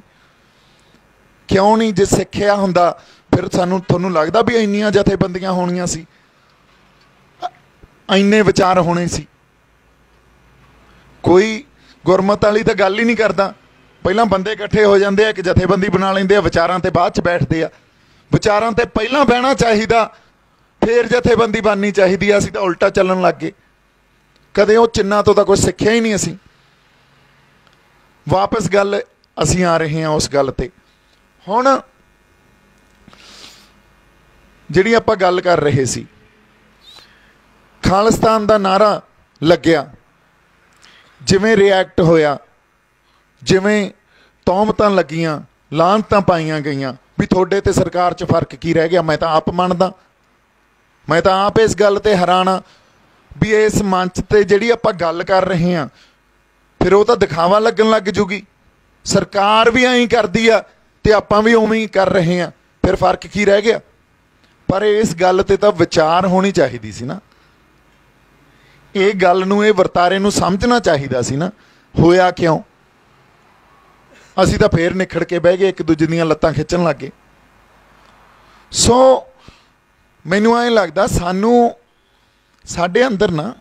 ਕਿਉਂ ਨਹੀਂ ਜੇ ਸਿੱਖਿਆ ਹੁੰਦਾ ਫਿਰ ਸਾਨੂੰ ਤੁਹਾਨੂੰ ਲੱਗਦਾ ਵੀ ਇੰਨੀਆਂ ਜਥੇਬੰਦੀਆਂ ਹੋਣੀਆਂ ਸੀ? ਇੰਨੇ ਵਿਚਾਰ ਹੋਣੇ ਸੀ। ਕੋਈ ਗੁਰਮਤ ਵਾਲੀ ਤਾਂ ਗੱਲ ਹੀ ਨਹੀਂ ਕਰਦਾ। ਪਹਿਲਾਂ ਬੰਦੇ ਇਕੱਠੇ ਹੋ ਜਾਂਦੇ ਆ, ਇੱਕ ਜਥੇਬੰਦੀ ਬਣਾ ਲੈਂਦੇ ਆ, ਵਿਚਾਰਾਂ ਤੇ ਬਾਅਦ ਚ ਬੈਠਦੇ ਆ। ਵਿਚਾਰਾਂ ਤੇ ਪਹਿਲਾਂ ਬਹਿਣਾ ਚਾਹੀਦਾ, ਫੇਰ ਜਥੇਬੰਦੀ ਬਣਨੀ ਚਾਹੀਦੀ ਆ, ਅਸੀਂ ਤਾਂ ਉਲਟਾ ਚੱਲਣ ਲੱਗ ਗਏ। ਕਦੇ ਉਹ ਚਿੰਨਾ ਤੋਂ ਤਾਂ ਕੁਝ ਸਿੱਖਿਆ ਹੀ ਨਹੀਂ ਅਸੀਂ। ਵਾਪਸ ਗੱਲ ਅਸੀਂ ਆ ਰਹੇ ਹਾਂ ਉਸ ਗੱਲ ਤੇ। ਹੁਣ ਜਿਹੜੀ ਆਪਾਂ ਗੱਲ ਕਰ ਰਹੇ ਸੀ। ਖਾਲਿਸਤਾਨ ਦਾ ਨਾਰਾ ਲੱਗਿਆ। ਜਿਵੇਂ ਰਿਐਕਟ ਹੋਇਆ, ਜਿਵੇਂ ਤੌਮਤਾਂ ਲੱਗੀਆਂ ਲਾਂਤਾਂ ਪਾਈਆਂ ਗਈਆਂ ਵੀ ਤੁਹਾਡੇ ਤੇ ਸਰਕਾਰ 'ਚ ਫ਼ਰਕ ਕੀ ਰਹਿ ਗਿਆ, ਮੈਂ ਤਾਂ ਆਪ ਮੰਨਦਾ। ਮੈਂ ਤਾਂ ਆਪ ਇਸ ਗੱਲ ਤੇ ਹੈਰਾਨ ਆ ਵੀ ਇਸ ਮੰਚ ਤੇ ਜਿਹੜੀ ਆਪਾਂ ਗੱਲ ਕਰ ਰਹੇ ਹਾਂ, ਫਿਰ ਉਹ ਤਾਂ ਦਿਖਾਵਾ ਲੱਗਣ ਲੱਗ ਜੂਗੀ। ਸਰਕਾਰ ਵੀ ਐਂ ਕਰਦੀ ਆ ਤੇ ਆਪਾਂ ਵੀ ਉਵੇਂ ਹੀ ਕਰ ਰਹੇ ਹਾਂ, ਫਿਰ ਫ਼ਰਕ ਕੀ ਰਹਿ ਗਿਆ? ਪਰ ਇਸ ਗੱਲ ਤੇ ਤਾਂ ਵਿਚਾਰ ਹੋਣੀ ਚਾਹੀਦੀ ਸੀ ਨਾ। ਇਹ ਗੱਲ ਨੂੰ, ਇਹ ਵਰਤਾਰੇ ਨੂੰ ਸਮਝਣਾ ਚਾਹੀਦਾ ਸੀ ਨਾ। ਹੋਇਆ ਕਿਉਂ? ਅਸੀਂ ਤਾਂ ਫੇਰ ਨਿਖੜ ਕੇ ਬਹਿ ਗਏ, ਇੱਕ ਦੂਜੇ ਦੀਆਂ ਲੱਤਾਂ ਖਿੱਚਣ ਲੱਗੇ ਸੋ ਮੈਨੂੰ ਐਂ ਲੱਗਦਾ, ਸਾਨੂੰ, ਸਾਡੇ ਅੰਦਰ ਨਾ,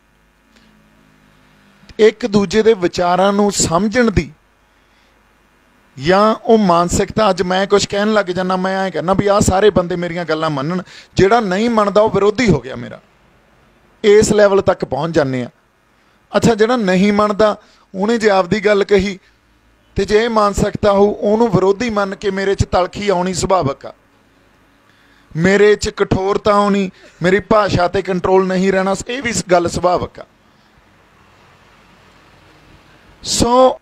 ਇੱਕ ਦੂਜੇ ਦੇ ਵਿਚਾਰਾਂ ਨੂੰ ਸਮਝਣ ਦੀ ਜਾਂ ਉਹ ਮਾਨਸਿਕਤਾ, ਅੱਜ ਮੈਂ ਕੁਝ ਕਹਿਣ ਲੱਗ ਜਾਂਦਾ, ਮੈਂ ਐਂ ਕਹਿੰਦਾ ਵੀ ਆਹ ਸਾਰੇ ਬੰਦੇ ਮੇਰੀਆਂ ਗੱਲਾਂ ਮੰਨਣ, ਜਿਹੜਾ ਨਹੀਂ ਮੰਨਦਾ ਉਹ ਵਿਰੋਧੀ ਹੋ ਗਿਆ ਮੇਰਾ। ਇਸ ਲੈਵਲ ਤੱਕ ਪਹੁੰਚ ਜਾਂਦੇ ਆ ਅੱਛਾ, ਜਿਹੜਾ ਨਹੀਂ ਮੰਨਦਾ, ਉਹਨੇ ਜੇ ਆਪਦੀ ਗੱਲ ਕਹੀ, ਤੇ ਜੇ ਇਹ ਮਾਨਸਿਕਤਾ ਹੋ ਉਹਨੂੰ ਵਿਰੋਧੀ ਮੰਨ ਕੇ ਮੇਰੇ 'ਚ ਤਲਖੀ ਆਉਣੀ ਸੁਭਾਵਕ ਆ। ਮੇਰੇ 'ਚ ਕਠੋਰਤਾ ਆਉਣੀ, ਮੇਰੀ ਭਾਸ਼ਾ ਤੇ ਕੰਟਰੋਲ ਨਹੀਂ ਰਹਿਣਾ, ਇਹ ਵੀ ਗੱਲ ਸੁਭਾਵਕ ਆ। ਸੋ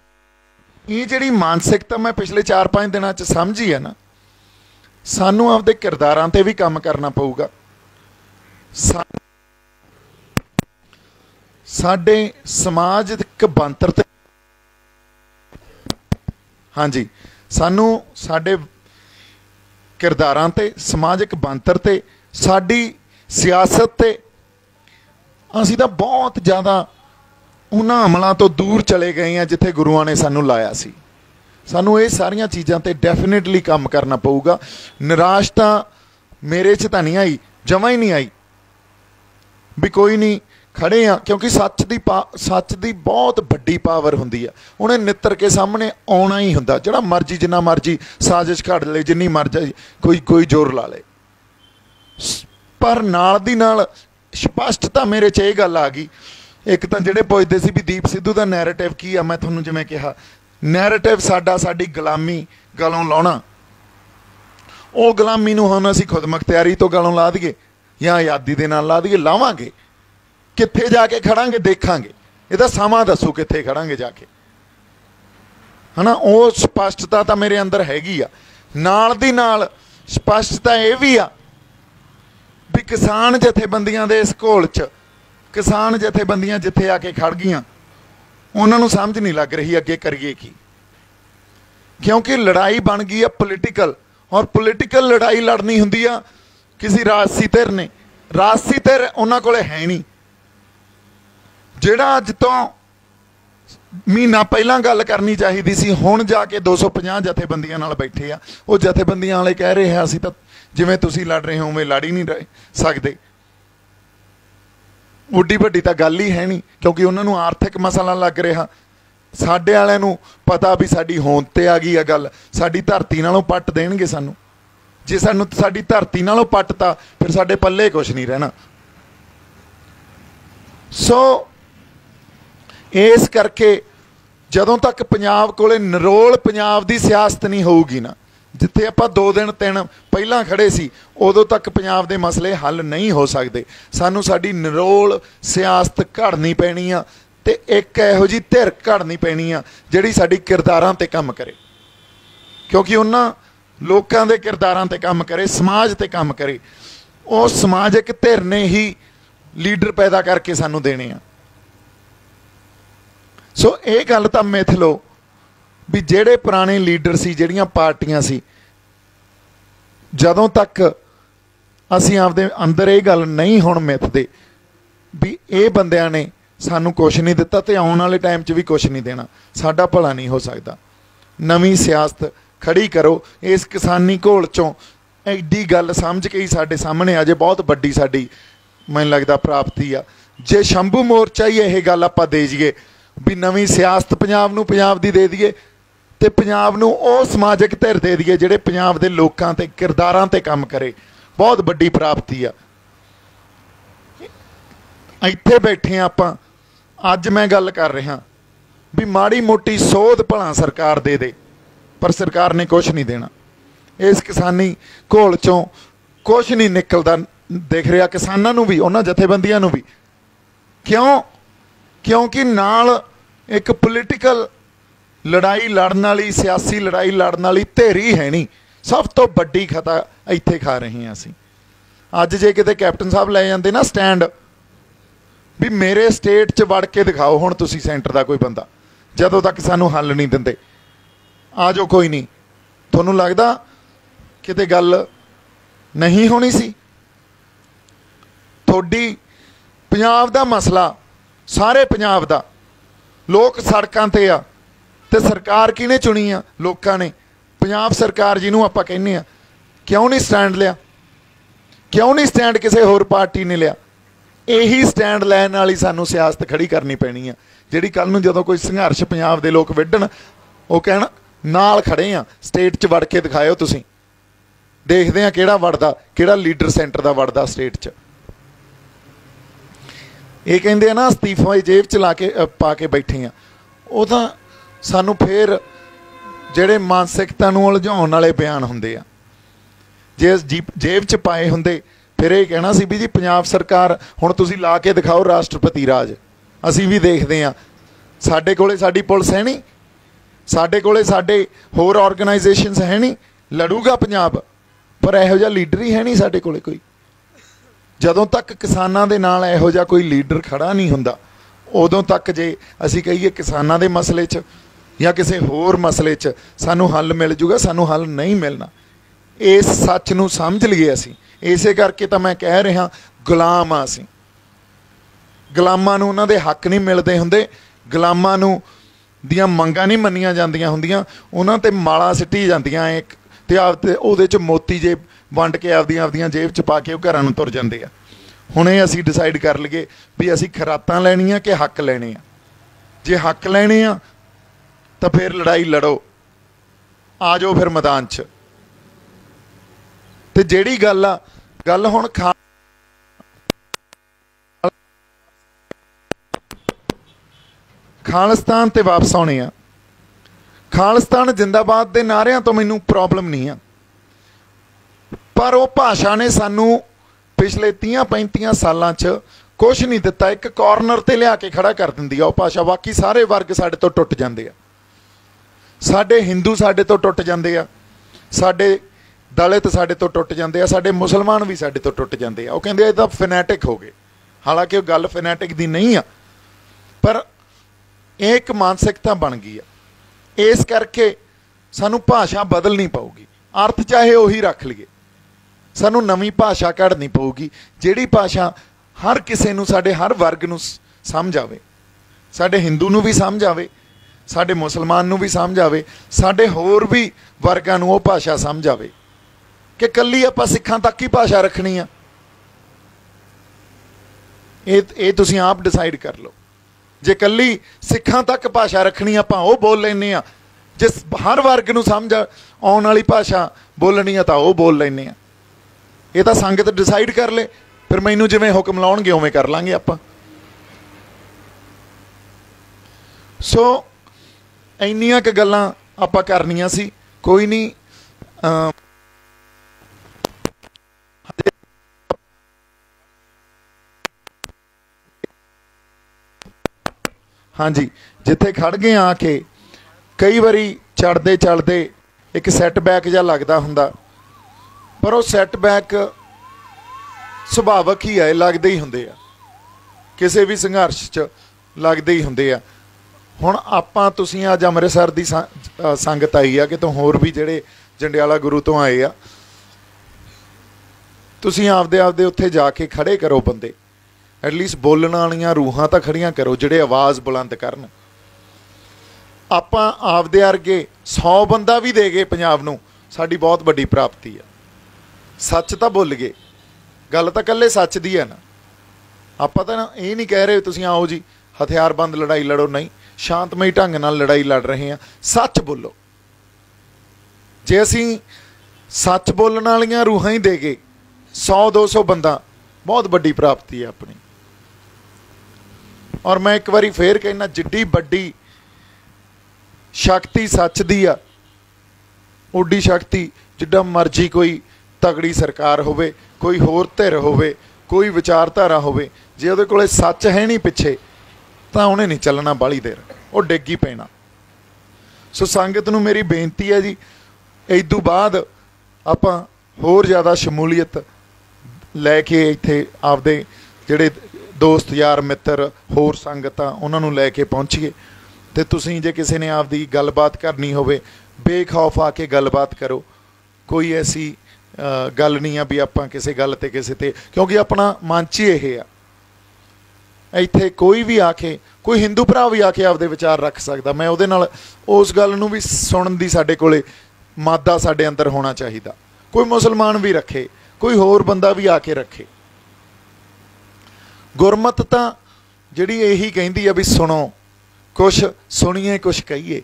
ਇਹ ਜਿਹੜੀ ਮਾਨਸਿਕਤਾ ਮੈਂ ਪਿਛਲੇ 4-5 ਦਿਨਾਂ 'ਚ ਸਮਝੀ ਹੈ ਨਾ, ਸਾਨੂੰ ਆਪਦੇ ਕਿਰਦਾਰਾਂ ਤੇ ਵੀ ਕੰਮ ਕਰਨਾ ਪਊਗਾ। ਸਾਡੇ ਸਮਾਜਿਕ ਬੰਤਰ ਤੇ ਹਾਂਜੀ, ਸਾਨੂੰ ਸਾਡੇ ਕਿਰਦਾਰਾਂ ਤੇ ਸਮਾਜਿਕ ਬੰਤਰ ਤੇ, ਸਾਡੀ ਸਿਆਸਤ ਤੇ ਅਸੀਂ ਤਾਂ ਬਹੁਤ ਜ਼ਿਆਦਾ ਉਹਨਾਂ ਅਮਲਾਂ ਤੋਂ ਦੂਰ ਚਲੇ ਗਏ ਆ ਜਿੱਥੇ ਗੁਰੂਆਂ ਨੇ ਸਾਨੂੰ ਲਾਇਆ ਸੀ। ਸਾਨੂੰ ਇਹ ਸਾਰੀਆਂ ਚੀਜ਼ਾਂ ਤੇ ਡੈਫੀਨਿਟਲੀ ਕੰਮ ਕਰਨਾ ਪਊਗਾ। ਨਿਰਾਸ਼ ਤਾਂ ਮੇਰੇ 'ਚ ਤਾਂ ਨਹੀਂ ਆਈ, ਜਮਾ ਹੀ ਨਹੀਂ ਆਈ। ਵੀ ਕੋਈ ਨਹੀਂ, ਖੜੇ ਆ ਕਿਉਂਕਿ ਸੱਚ ਦੀ ਸੱਚ ਦੀ ਬਹੁਤ ਵੱਡੀ ਪਾਵਰ ਹੁੰਦੀ ਆ। ਉਹਨੇ ਨਿੱਤਰ ਕੇ ਸਾਹਮਣੇ ਆਉਣਾ ਹੀ ਹੁੰਦਾ। ਜਿਹੜਾ ਮਰਜ਼ੀ, ਜਿੰਨਾ ਮਰਜ਼ੀ ਸਾਜ਼ਿਸ਼ ਘੜ ਲੈ ਜਿੰਨੀ ਮਰਜ਼ੀ ਕੋਈ ਕੋਈ ਜ਼ੋਰ ਲਾ ਲੇ ਪਰ ਨਾਲ ਦੀ ਨਾਲ ਸਪਸ਼ਟਤਾ ਮੇਰੇ 'ਚ ਇਹ ਗੱਲ ਆ ਗਈ ਇੱਕ ਤਾਂ ਜਿਹੜੇ ਪੁੱਛਦੇ ਸੀ ਵੀ ਦੀਪ ਸਿੱਧੂ ਦਾ ਨੈਰੇਟਿਵ ਕੀ ਆ, ਮੈਂ ਤੁਹਾਨੂੰ ਜਿਵੇਂ ਕਿਹਾ ਨੈਰੇਟਿਵ ਸਾਡਾ, ਸਾਡੀ ਗੁਲਾਮੀ ਗਲੋਂ ਲਾਉਣਾ। ਉਹ ਗੁਲਾਮੀ ਨੂੰ ਹੁਣ ਅਸੀਂ ਖੁਦਮਖਤਿਆਰੀ ਤੋਂ ਗਲੋਂ ਲਾ ਦਈਏ ਜਾਂ ਆਜ਼ਾਦੀ ਦੇ ਨਾਲ ਲਾ ਦਈਏ, ਲਾਵਾਂਗੇ। ਕਿੱਥੇ ਜਾ ਕੇ ਖੜਾਂਗੇ? ਦੇਖਾਂਗੇ। ਇਹਦਾ ਸਮਾਂ ਦੱਸੋ ਕਿੱਥੇ ਖੜਾਂਗੇ ਜਾ ਕੇ। ਹਨਾ, ਉਹ ਸਪਸ਼ਟਤਾ ਤਾਂ ਮੇਰੇ ਅੰਦਰ ਹੈਗੀ ਆ। ਨਾਲ ਦੀ ਨਾਲ ਸਪਸ਼ਟਤਾ ਇਹ ਵੀ ਆ ਵੀ ਕਿਸਾਨ ਜਥੇਬੰਦੀਆਂ ਦੇ ਇਸ ਘੋਲ 'ਚ ਕਿਸਾਨ ਜਥੇਬੰਦੀਆਂ ਜਿੱਥੇ ਆ ਕੇ ਖੜ ਗਈਆਂ, ਉਹਨਾਂ ਨੂੰ ਸਮਝ ਨਹੀਂ ਲੱਗ ਰਹੀ ਅੱਗੇ ਕਰੀਏ ਕੀ। ਕਿਉਂਕਿ ਲੜਾਈ ਬਣ ਗਈ ਆ ਪੋਲੀਟੀਕਲ ਔਰ ਪੋਲੀਟੀਕਲ ਲੜਾਈ ਲੜਨੀ ਹੁੰਦੀ ਆ, ਕਿਸੇ ਰਾਜਸੀ ਧਿਰ ਨੇ। ਰਾਜਸੀ ਧਿਰ ਉਹਨਾਂ ਕੋਲੇ ਹੈ ਨਹੀਂ। ਜਿਹੜਾ ਅੱਜ ਤੋਂ ਮਹੀਨਾ ਪਹਿਲਾਂ ਗੱਲ ਕਰਨੀ ਚਾਹੀਦੀ ਸੀ, ਹੁਣ ਜਾ ਕੇ 250 ਜਥੇਬੰਦੀਆਂ ਨਾਲ ਬੈਠੇ ਆ। ਉਹ ਜਥੇਬੰਦੀਆਂ ਵਾਲੇ ਕਹਿ ਰਹੇ ਆ, ਅਸੀਂ ਤਾਂ ਜਿਵੇਂ ਤੁਸੀਂ ਲੜ ਰਹੇ ਹੋ, ਉਵੇਂ ਲੜ ਹੀ ਨਹੀਂ ਰਹੇ ਸਕਦੇ। ਉੱਡੀ ਵੱਡੀ ਤਾਂ ਗੱਲ ਹੀ ਹੈ ਨਹੀਂ, ਕਿਉਂਕਿ ਉਹਨਾਂ ਨੂੰ ਆਰਥਿਕ ਮਸਲਾ ਲੱਗ ਰਿਹਾ। ਸਾਡੇ ਵਾਲਿਆਂ ਨੂੰ ਪਤਾ ਵੀ ਸਾਡੀ ਹੋਂਦ ਤੇ ਆ ਗਈ ਆ ਗੱਲ, ਸਾਡੀ ਧਰਤੀ ਨਾਲੋਂ ਪੱਟ ਦੇਣਗੇ ਸਾਨੂੰ। ਜੇ ਸਾਨੂੰ ਸਾਡੀ ਧਰਤੀ ਨਾਲੋਂ ਪੱਟਤਾ ਫਿਰ ਸਾਡੇ ਪੱਲੇ ਕੁਝ ਨਹੀਂ ਰਹਿਣਾ। ਸੋ, ਇਸ ਕਰਕੇ ਜਦੋਂ ਤੱਕ ਪੰਜਾਬ ਕੋਲੇ ਨਰੋਲ ਪੰਜਾਬ ਦੀ ਸਿਆਸਤ ਨਹੀਂ ਹੋਊਗੀ ਨਾ ਜਿੱਥੇ ਆਪਾਂ 2 ਦਿਨ, ਤਿੰਨ ਪਹਿਲਾਂ ਖੜੇ ਸੀ, ਉਦੋਂ ਤੱਕ ਪੰਜਾਬ ਦੇ ਮਸਲੇ ਹੱਲ ਨਹੀਂ ਹੋ ਸਕਦੇ। ਸਾਨੂੰ ਸਾਡੀ ਨਿਰੋਲ ਸਿਆਸਤ ਘੜਨੀ ਪੈਣੀ ਆ ਤੇ ਇੱਕ ਇਹੋ ਜੀ ਧਿਰ ਘੜਨੀ ਪੈਣੀ ਆ ਜਿਹੜੀ ਸਾਡੀ ਕਿਰਦਾਰਾਂ ਤੇ ਕੰਮ ਕਰੇ। ਕਿਉਂਕਿ ਉਹਨਾਂ ਲੋਕਾਂ ਦੇ ਕਿਰਦਾਰਾਂ ਤੇ ਕੰਮ ਕਰੇ, ਸਮਾਜ ਤੇ ਕੰਮ ਕਰੇ। ਉਹ ਸਮਾਜਿਕ ਧਿਰ ਨੇ ਹੀ ਲੀਡਰ ਪੈਦਾ ਕਰਕੇ ਸਾਨੂੰ ਦੇਣੇ ਆ। ਸੋ ਇਹ ਗੱਲ ਤਾਂ ਮਿਥ ਲੋ ਵੀ ਜਿਹੜੇ ਪੁਰਾਣੇ ਲੀਡਰ ਸੀ, ਜਿਹੜੀਆਂ ਪਾਰਟੀਆਂ ਸੀ, ਜਦੋਂ ਤੱਕ ਅਸੀਂ ਆਪਦੇ ਅੰਦਰ ਇਹ ਗੱਲ ਨਹੀਂ ਹੁਣ ਮਿੱਥਦੇ ਵੀ ਇਹ ਬੰਦਿਆਂ ਨੇ ਸਾਨੂੰ ਕੁਝ ਨਹੀਂ ਦਿੱਤਾ ਤੇ ਆਉਣ ਵਾਲੇ ਟਾਈਮ 'ਚ ਵੀ ਕੁਝ ਨਹੀਂ ਦੇਣਾ, ਸਾਡਾ ਭਲਾ ਨਹੀਂ ਹੋ ਸਕਦਾ। ਨਵੀਂ ਸਿਆਸਤ ਖੜੀ ਕਰੋ, ਇਸ ਕਿਸਾਨੀ ਘੋਲ 'ਚੋਂ ਐਡੀ ਗੱਲ ਸਮਝ ਕੇ ਹੀ ਸਾਡੇ ਸਾਹਮਣੇ ਆ ਜੇ, ਬਹੁਤ ਵੱਡੀ ਸਾਡੀ, ਮੈਨੂੰ ਲੱਗਦਾ, ਪ੍ਰਾਪਤੀ ਆ। ਜੇ ਸ਼ੰਭੂ ਮੋਰਚਾ ਹੀ ਇਹ ਗੱਲ ਆਪਾਂ ਦੇ ਜੀਏ, ਵੀ ਨਵੀਂ ਸਿਆਸਤ ਪੰਜਾਬ ਨੂੰ ਪੰਜਾਬ ਦੀ ਦੇ ਦਈਏ ਤੇ ਪੰਜਾਬ ਨੂੰ ਉਹ ਸਮਾਜਿਕ ਧਿਰ ਦੇ ਦਈਏ ਜਿਹੜੇ ਪੰਜਾਬ ਦੇ ਲੋਕਾਂ ਤੇ, ਕਿਰਦਾਰਾਂ ਤੇ ਕੰਮ ਕਰੇ। ਬਹੁਤ ਵੱਡੀ ਪ੍ਰਾਪਤੀ ਆ। ਇੱਥੇ ਬੈਠੇ ਆ ਆਪਾਂ। ਅੱਜ ਮੈਂ ਗੱਲ ਕਰ ਰਿਹਾ ਵੀ ਮਾੜੀ ਮੋਟੀ ਸੋਧ ਭਲਾ ਸਰਕਾਰ ਦੇ ਦੇ, ਪਰ ਸਰਕਾਰ ਨੇ ਕੁਝ ਨਹੀਂ ਦੇਣਾ। ਇਸ ਕਿਸਾਨੀ ਘੋਲ ਚੋਂ ਕੁਝ ਨਹੀਂ ਨਿਕਲਦਾ। ਦੇਖ ਰਿਹਾ ਕਿਸਾਨਾਂ ਨੂੰ ਵੀ, ਉਹਨਾਂ ਜਥੇਬੰਦੀਆਂ ਨੂੰ ਵੀ। ਕਿਉਂ? ਕਿਉਂਕਿ ਨਾਲ ਇੱਕ ਪੋਲੀਟੀਕਲ ਲੜਾਈ ਲੜਨ ਵਾਲੀ, ਸਿਆਸੀ ਲੜਾਈ ਲੜਨ ਵਾਲੀ ਧੇਰੀ ਹੈ ਨਹੀਂ। ਸਭ ਤੋਂ ਵੱਡੀ ਖਤਾ ਇੱਥੇ ਖਾ ਰਹੇ ਹਾਂ ਅਸੀਂ। ਅੱਜ ਜੇ ਕਿਤੇ ਕੈਪਟਨ ਸਾਹਿਬ ਲੈ ਜਾਂਦੇ ਨਾ ਸਟੈਂਡ, ਵੀ ਮੇਰੇ ਸਟੇਟ 'ਚ ਵੜ ਕੇ ਦਿਖਾਓ, ਹੁਣ ਤੁਸੀਂ ਸੈਂਟਰ ਦਾ ਕੋਈ ਬੰਦਾ। ਜਦੋਂ ਤੱਕ ਸਾਨੂੰ ਹੱਲ ਨਹੀਂ ਦਿੰਦੇ। ਆ ਜਾਓ, ਕੋਈ ਨਹੀਂ। ਤੁਹਾਨੂੰ ਲੱਗਦਾ ਕਿਤੇ ਗੱਲ ਨਹੀਂ ਹੋਣੀ ਸੀ? ਤੁਹਾਡੀ ਪੰਜਾਬ ਦਾ ਮਸਲਾ, ਸਾਰੇ ਪੰਜਾਬ ਦਾ, ਲੋਕ ਸੜਕਾਂ ਤੇ ਆ। ਤੇ ਸਰਕਾਰ ਕਿਹਨੇ ਚੁਣੀ ਆ? ਲੋਕਾਂ ਨੇ। ਪੰਜਾਬ ਸਰਕਾਰ ਜਿਹਨੂੰ ਆਪਾਂ ਕਹਿੰਦੇ ਆ, ਕਿਉਂ ਨਹੀਂ ਸਟੈਂਡ ਲਿਆ? ਕਿਉਂ ਨਹੀਂ ਸਟੈਂਡ ਕਿਸੇ ਹੋਰ ਪਾਰਟੀ ਨੇ ਲਿਆ? ਇਹੀ ਸਟੈਂਡ ਲੈਣ ਵਾਲੀ ਸਾਨੂੰ ਸਿਆਸਤ ਖੜੀ ਕਰਨੀ ਪੈਣੀ ਆ। ਜਿਹੜੀ ਕੱਲ ਨੂੰ ਜਦੋਂ ਕੋਈ ਸੰਘਰਸ਼ ਪੰਜਾਬ ਦੇ ਲੋਕ ਵਿੱਢਣ, ਉਹ ਕਹਿਣ, ਨਾਲ ਖੜੇ ਆ, ਸਟੇਟ 'ਚ ਵੜ ਕੇ ਦਿਖਾਇਓ ਤੁਸੀਂ। ਦੇਖਦੇ ਆ ਕਿਹੜਾ ਵੜਦਾ, ਕਿਹੜਾ ਲੀਡਰ ਸੈਂਟਰ ਦਾ ਵੜਦਾ ਸਟੇਟ 'ਚ। ਇਹ ਕਹਿੰਦੇ ਆ ਨਾ, ਅਸਤੀਫਾ ਹੀ ਜੇਬ 'ਚ ਲਾ ਕੇ ਪਾ ਕੇ ਬੈਠੇ ਆ। ਉਹ ਤਾਂ ਸਾਨੂੰ ਫੇਰ ਜਿਹੜੇ ਮਾਨਸਿਕਤਾ ਨੂੰ ਉਲਝਾਉਣ ਵਾਲੇ ਬਿਆਨ ਹੁੰਦੇ ਆ। ਜੇ ਜੀਪ- ਜੇਬ 'ਚ ਪਾਏ ਹੁੰਦੇ, ਫਿਰ ਇਹ ਕਹਿਣਾ ਸੀ ਵੀ ਜੀ ਪੰਜਾਬ ਸਰਕਾਰ, ਹੁਣ ਤੁਸੀਂ ਲਾ ਕੇ ਦਿਖਾਓ ਰਾਸ਼ਟਰਪਤੀ ਰਾਜ। ਅਸੀਂ ਵੀ ਦੇਖਦੇ ਆ। ਸਾਡੇ ਕੋਲੇ ਸਾਡੀ ਪੁਲਿਸ ਹੈ ਨਹੀਂ। ਸਾਡੇ ਕੋਲੇ ਸਾਡੇ ਹੋਰ ਆਰਗੇਨਾਈਜੇਸ਼ਨਸ ਹੈ ਨਹੀਂ। ਲੜੂਗਾ ਪੰਜਾਬ, ਪਰ ਇਹੋ ਜਿਹਾ ਲੀਡਰ ਹੀ ਹੈ ਨਹੀਂ ਸਾਡੇ ਕੋਲੇ ਕੋਈ। ਜਦੋਂ ਤੱਕ ਕਿਸਾਨਾਂ ਦੇ ਨਾਲ ਇਹੋ ਜਿਹਾ ਕੋਈ ਲੀਡਰ ਖੜਾ ਨਹੀਂ ਹੁੰਦਾ, ਉਦੋਂ ਤੱਕ ਜੇ ਅਸੀਂ ਕਹੀਏ ਕਿਸਾਨਾਂ ਦੇ ਮਸਲੇ 'ਚ ਜਾਂ ਕਿਸੇ ਹੋਰ ਮਸਲੇ 'ਚ ਸਾਨੂੰ ਹੱਲ ਮਿਲ ਜੂਗਾ, ਸਾਨੂੰ ਹੱਲ ਨਹੀਂ ਮਿਲਣਾ। ਇਸ ਸੱਚ ਨੂੰ ਸਮਝ ਲਈਏ ਅਸੀਂ। ਇਸੇ ਕਰਕੇ ਤਾਂ ਮੈਂ ਕਹਿ ਰਿਹਾ, ਗੁਲਾਮ ਆ ਅਸੀਂ। ਗੁਲਾਮਾਂ ਨੂੰ ਉਹਨਾਂ ਦੇ ਹੱਕ ਨਹੀਂ ਮਿਲਦੇ ਹੁੰਦੇ। ਗੁਲਾਮਾਂ ਨੂੰ ਦੀਆਂ ਮੰਗਾਂ ਨਹੀਂ ਮੰਨੀਆਂ ਜਾਂਦੀਆਂ ਹੁੰਦੀਆਂ। ਉਹਨਾਂ ਤੇ ਮਾਲਾ ਸਿੱਟੀ ਜਾਂਦੀਆਂ ਇੱਕ, ਤੇ ਆਪ ਤੇ ਉਹਦੇ ਚ ਮੋਤੀ ਜੇ ਵੰਡ ਕੇ ਆਪਦੀਆਂ ਆਪਦੀਆਂ ਜੇਬ ਚ ਪਾ ਕੇ ਉਹ ਘਰਾਂ ਨੂੰ ਤੁਰ ਜਾਂਦੇ ਆ। ਹੁਣ ਇਹ ਅਸੀਂ ਡਿਸਾਈਡ ਕਰ ਲਈਏ ਵੀ ਅਸੀਂ ਖਰਾਤਾਂ ਲੈਣੀਆਂ ਕਿ ਹੱਕ ਲੈਣੇ ਆ। ਜੇ ਹੱਕ ਲੈਣੇ ਆ ਤਾਂ ਫਿਰ ਲੜਾਈ ਲੜੋ। ਆ ਜਾਓ ਫਿਰ ਮੈਦਾਨ 'ਚ। ਤੇ ਜਿਹੜੀ ਗੱਲ ਆ, ਗੱਲ ਹੁਣ ਖਾ ਖਾਲਿਸਤਾਨ ਤੇ ਵਾਪਸ ਆਉਣੇ ਆ। ਖਾਲਿਸਤਾਨ ਜਿੰਦਾਬਾਦ ਦੇ ਨਾਰਿਆਂ ਤੋਂ ਮੈਨੂੰ ਪ੍ਰੋਬਲਮ ਨਹੀਂ ਆ। ਪਰ ਉਹ ਭਾਸ਼ਾ ਨੇ ਸਾਨੂੰ ਪਿਛਲੇ 30 35 ਸਾਲਾਂ 'ਚ ਕੁਝ ਨਹੀਂ ਦਿੱਤਾ, ਇੱਕ ਕਾਰਨਰ ਤੇ ਲਿਆ ਕੇ ਖੜਾ ਕਰ ਦਿੰਦੀ ਆ ਉਹ ਭਾਸ਼ਾ। ਬਾਕੀ ਸਾਰੇ ਵਰਗ ਸਾਡੇ ਤੋਂ ਟੁੱਟ ਜਾਂਦੇ ਆ। ਸਾਡੇ ਹਿੰਦੂ ਸਾਡੇ ਤੋਂ ਟੁੱਟ ਜਾਂਦੇ ਆ, ਸਾਡੇ ਦਲਿਤ ਸਾਡੇ ਤੋਂ ਟੁੱਟ ਜਾਂਦੇ ਆ, ਸਾਡੇ ਮੁਸਲਮਾਨ ਵੀ ਸਾਡੇ ਤੋਂ ਟੁੱਟ ਜਾਂਦੇ ਆ। ਉਹ ਕਹਿੰਦੇ ਇਹ ਤਾਂ ਫੈਨੈਟਿਕ ਹੋ ਗਏ। ਹਾਲਾਂਕਿ ਉਹ ਗੱਲ ਫੈਨੈਟਿਕ ਦੀ ਨਹੀਂ ਆ, ਪਰ ਇਹ ਇੱਕ ਮਾਨਸਿਕਤਾ ਬਣ ਗਈ ਆ। ਇਸ ਕਰਕੇ ਸਾਨੂੰ ਭਾਸ਼ਾ ਬਦਲਣੀ ਪਊਗੀ। ਅਰਥ ਚਾਹੇ ਉਹੀ ਰੱਖ ਲਈਏ, ਸਾਨੂੰ ਨਵੀਂ ਭਾਸ਼ਾ ਕੱਢਣੀ ਪਊਗੀ, ਜਿਹੜੀ ਭਾਸ਼ਾ ਹਰ ਕਿਸੇ ਨੂੰ, ਸਾਡੇ ਹਰ ਵਰਗ ਨੂੰ ਸਮਝ ਆਵੇ। ਸਾਡੇ ਹਿੰਦੂ ਨੂੰ ਵੀ ਸਮਝ ਆਵੇ ਸਾਡੇ ਮੁਸਲਮਾਨ ਨੂੰ ਵੀ ਸਮਝ ਆਵੇ, ਸਾਡੇ ਹੋਰ ਵੀ ਵਰਗਾਂ ਨੂੰ ਉਹ ਭਾਸ਼ਾ ਸਮਝ ਆਵੇ। ਕਿ ਕੱਲੀ ਆਪਾਂ ਸਿੱਖਾਂ ਤੱਕ ਹੀ ਭਾਸ਼ਾ ਰੱਖਣੀ ਆ। ਇਹ ਇਹ ਤੁਸੀਂ ਆਪ ਡਿਸਾਈਡ ਕਰ ਲਓ। ਜੇ ਕੱਲੀ ਸਿੱਖਾਂ ਤੱਕ ਭਾਸ਼ਾ ਰੱਖਣੀ ਆਪਾਂ ਉਹ ਬੋਲ ਲੈਨੇ ਆ। ਜਿਸ ਹਰ ਵਰਗ ਨੂੰ ਸਮਝ ਆਉਣ ਵਾਲੀ ਭਾਸ਼ਾ ਬੋਲਣੀ ਆ, ਤਾਂ ਉਹ ਬੋਲ ਲੈਨੇ ਆ। ਇਹ ਤਾਂ ਸੰਗਤ ਡਿਸਾਈਡ ਕਰ ਲੇ, ਫਿਰ ਮੈਨੂੰ ਜਿਵੇਂ ਹੁਕਮ ਲਾਉਣਗੇ, ਉਵੇਂ ਕਰ ਲਾਂਗੇ ਆਪਾਂ। ਸੋ ਇੰਨੀਆਂ ਕੁ ਗੱਲਾਂ ਆਪਾਂ ਕਰਨੀਆਂ ਸੀ, ਕੋਈ ਨਹੀਂ ਅਮ, ਹਾਂਜੀ, ਜਿੱਥੇ ਖੜ ਗਏ ਆ ਕੇ ਕਈ ਵਾਰੀ ਚੜਦੇ ਚੜਦੇ ਇੱਕ ਸੈਟਬੈਕ ਜਿਹਾ ਲੱਗਦਾ ਹੁੰਦਾ, ਪਰ ਉਹ ਸੈਟਬੈਕ ਸੁਭਾਵਕ ਹੀ ਹੈ ਲੱਗਦੇ ਹੀ ਹੁੰਦੇ ਆ। ਕਿਸੇ ਵੀ ਸੰਘਰਸ਼ 'ਚ ਲੱਗਦੇ ਹੀ ਹੁੰਦੇ ਆ। ਹੁਣ ਆਪਾਂ ਤੁਸੀਂ ਅੱਜ ਅੰਮ੍ਰਿਤਸਰ ਦੀ ਸੰ- ਸੰਗਤ ਆਈ ਆ, ਕਿਤੋਂ ਹੋਰ ਵੀ ਜਿਹੜੇ ਜੰਡਿਆਲਾ ਗੁਰੂ ਤੋਂ ਆਏ ਆ। ਤੁਸੀਂ ਆਪਦੇ ਆਪਦੇ ਉੱਥੇ ਜਾ ਕੇ ਖੜੇ ਕਰੋ ਬੰਦੇ। ਐਟਲੀਸਟ ਬੋਲਣ ਵਾਲੀਆਂ ਰੂਹਾਂ ਤਾਂ ਖੜੀਆਂ ਕਰੋ, ਜਿਹੜੇ ਆਵਾਜ਼ ਬੁਲੰਦ ਕਰਨ। ਆਪਾਂ ਆਪਦੇ ਅਰਗੇ 100 ਬੰਦਾ ਵੀ ਦੇ ਗਏ ਪੰਜਾਬ ਨੂੰ, ਸਾਡੀ ਬਹੁਤ ਵੱਡੀ ਪ੍ਰਾਪਤੀ ਆ। ਸੱਚ ਤਾਂ ਭੁੱਲ ਗਏ। ਗੱਲ ਤਾਂ ਕੱਲੇ ਸੱਚ ਦੀ ਹੈ ਨਾ। ਆਪਾਂ ਤਾਂ ਇਹ ਨਹੀਂ ਕਹਿ ਰਹੇ ਤੁਸੀਂ ਆਓ ਜੀ, ਹਥਿਆਰਬੰਦ ਲੜਾਈ ਲੜੋ, ਨਹੀਂ। ਸ਼ਾਂਤਮਈ ਢੰਗ ਨਾਲ ਲੜਾਈ ਲੜ ਰਹੇ ਹਾਂ। ਸੱਚ ਬੋਲੋ। ਜੇ ਅਸੀਂ ਸੱਚ ਬੋਲਣ ਵਾਲੀਆਂ ਰੂਹਾਂ ਹੀ ਦੇ ਗਏ 100 200 ਬੰਦਾ, ਬਹੁਤ ਵੱਡੀ ਪ੍ਰਾਪਤੀ ਹੈ ਆਪਣੀ। ਔਰ ਮੈਂ ਇੱਕ ਵਾਰੀ ਫੇਰ ਕਹਿਣਾ ਜਿੱਡੀ ਵੱਡੀ ਸ਼ਕਤੀ ਸੱਚ ਦੀ ਆ, ਓਡੀ ਸ਼ਕਤੀ, ਜਿੱਡਾ ਮਰਜ਼ੀ ਕੋਈ ਤਗੜੀ ਸਰਕਾਰ ਹੋਵੇ, ਕੋਈ ਹੋਰ ਧਿਰ ਹੋਵੇ, ਕੋਈ ਵਿਚਾਰਧਾਰਾ ਹੋਵੇ, ਜੇ ਉਹਦੇ ਕੋਲੇ ਸੱਚ ਹੈ ਨਹੀਂ ਪਿੱਛੇ ਤਾਂ ਉਹਨੇ ਨਹੀਂ ਚੱਲਣਾ ਬਾਲੀ ਦੇਰ। ਉਹ ਡਿੱਗੀ ਪੈਣਾ। ਸੋ ਸੰਗਤ ਨੂੰ ਮੇਰੀ ਬੇਨਤੀ ਹੈ ਜੀ ਇਦੋਂ ਬਾਅਦ ਆਪਾਂ ਹੋਰ ਜ਼ਿਆਦਾ ਸ਼ਮੂਲੀਅਤ ਲੈ ਕੇ ਇੱਥੇ ਆਪਦੇ ਜਿਹੜੇ ਦੋਸਤ, ਯਾਰ, ਮਿੱਤਰ, ਹੋਰ ਸੰਗਤਾਂ, ਉਹਨਾਂ ਨੂੰ ਲੈ ਕੇ ਪਹੁੰਚੀਏ। ਤੇ ਤੁਸੀਂ ਜੇ ਕਿਸੇ ਨੇ ਆਪਦੀ ਗੱਲਬਾਤ ਕਰਨੀ ਹੋਵੇ, ਬੇਖੌਫ ਆ ਕੇ ਗੱਲਬਾਤ ਕਰੋ। ਕੋਈ ਐਸੀ ਗੱਲ ਨਹੀਂ ਆ ਵੀ ਆਪਾਂ ਕਿਸੇ ਗੱਲ ਤੇ ਕਿਸੇ ਤੇ, ਕਿਉਂਕਿ ਆਪਣਾ ਮੰਚ ਹੀ ਇਹ ਆ। ਇੱਥੇ ਕੋਈ ਵੀ ਆ ਕੇ, ਕੋਈ ਹਿੰਦੂ ਭਰਾ ਵੀ ਆ ਕੇ ਆਪਦੇ ਵਿਚਾਰ ਰੱਖ ਸਕਦਾ। ਮੈਂ ਉਹਦੇ ਨਾਲ ਉਸ ਗੱਲ ਨੂੰ ਵੀ ਸੁਣਨ ਦੀ ਸਾਡੇ ਕੋਲੇ ਮਾਦਾ ਸਾਡੇ ਅੰਦਰ ਹੋਣਾ ਚਾਹੀਦਾ। ਕੋਈ ਮੁਸਲਮਾਨ ਵੀ ਰੱਖੇ, ਕੋਈ ਹੋਰ ਬੰਦਾ ਵੀ ਆ ਕੇ ਰੱਖੇ। ਗੁਰਮਤ ਤਾਂ ਜਿਹੜੀ ਇਹੀ ਕਹਿੰਦੀ ਆ ਵੀ ਸੁਣੋ, ਕੁਛ ਸੁਣੀਏ, ਕੁਛ ਕਹੀਏ।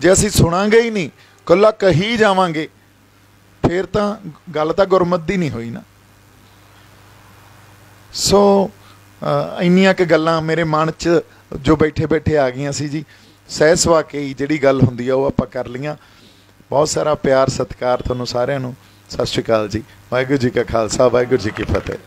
ਜੇ ਅਸੀਂ ਸੁਣਾਂਗੇ ਹੀ ਨਹੀਂ, ਕੱਲਾ ਕਹੀ ਜਾਵਾਂਗੇ, ਫਿਰ ਤਾਂ ਗੱਲ ਤਾਂ ਗੁਰਮਤ ਦੀ ਨਹੀਂ ਹੋਈ ਨਾ। ਸੋ ਇੰਨੀਆਂ ਕੁ ਗੱਲਾਂ ਮੇਰੇ ਮਨ 'ਚ ਜੋ ਬੈਠੇ ਬੈਠੇ ਆ ਗਈਆਂ ਸੀ ਜੀ, ਸਹਿ ਸੁਭਾਕੇ ਜਿਹੜੀ ਗੱਲ ਹੁੰਦੀ ਆ ਉਹ ਆਪਾਂ ਕਰ ਲਈਆਂ। ਬਹੁਤ ਸਾਰਾ ਪਿਆਰ, ਸਤਿਕਾਰ ਤੁਹਾਨੂੰ ਸਾਰਿਆਂ ਨੂੰ। ਸਤਿ ਸ਼੍ਰੀ ਅਕਾਲ ਜੀ। ਵਾਹਿਗੁਰੂ ਜੀ ਕਾ ਖਾਲਸਾ, ਵਾਹਿਗੁਰੂ ਜੀ ਕੀ ਫਤਿਹ।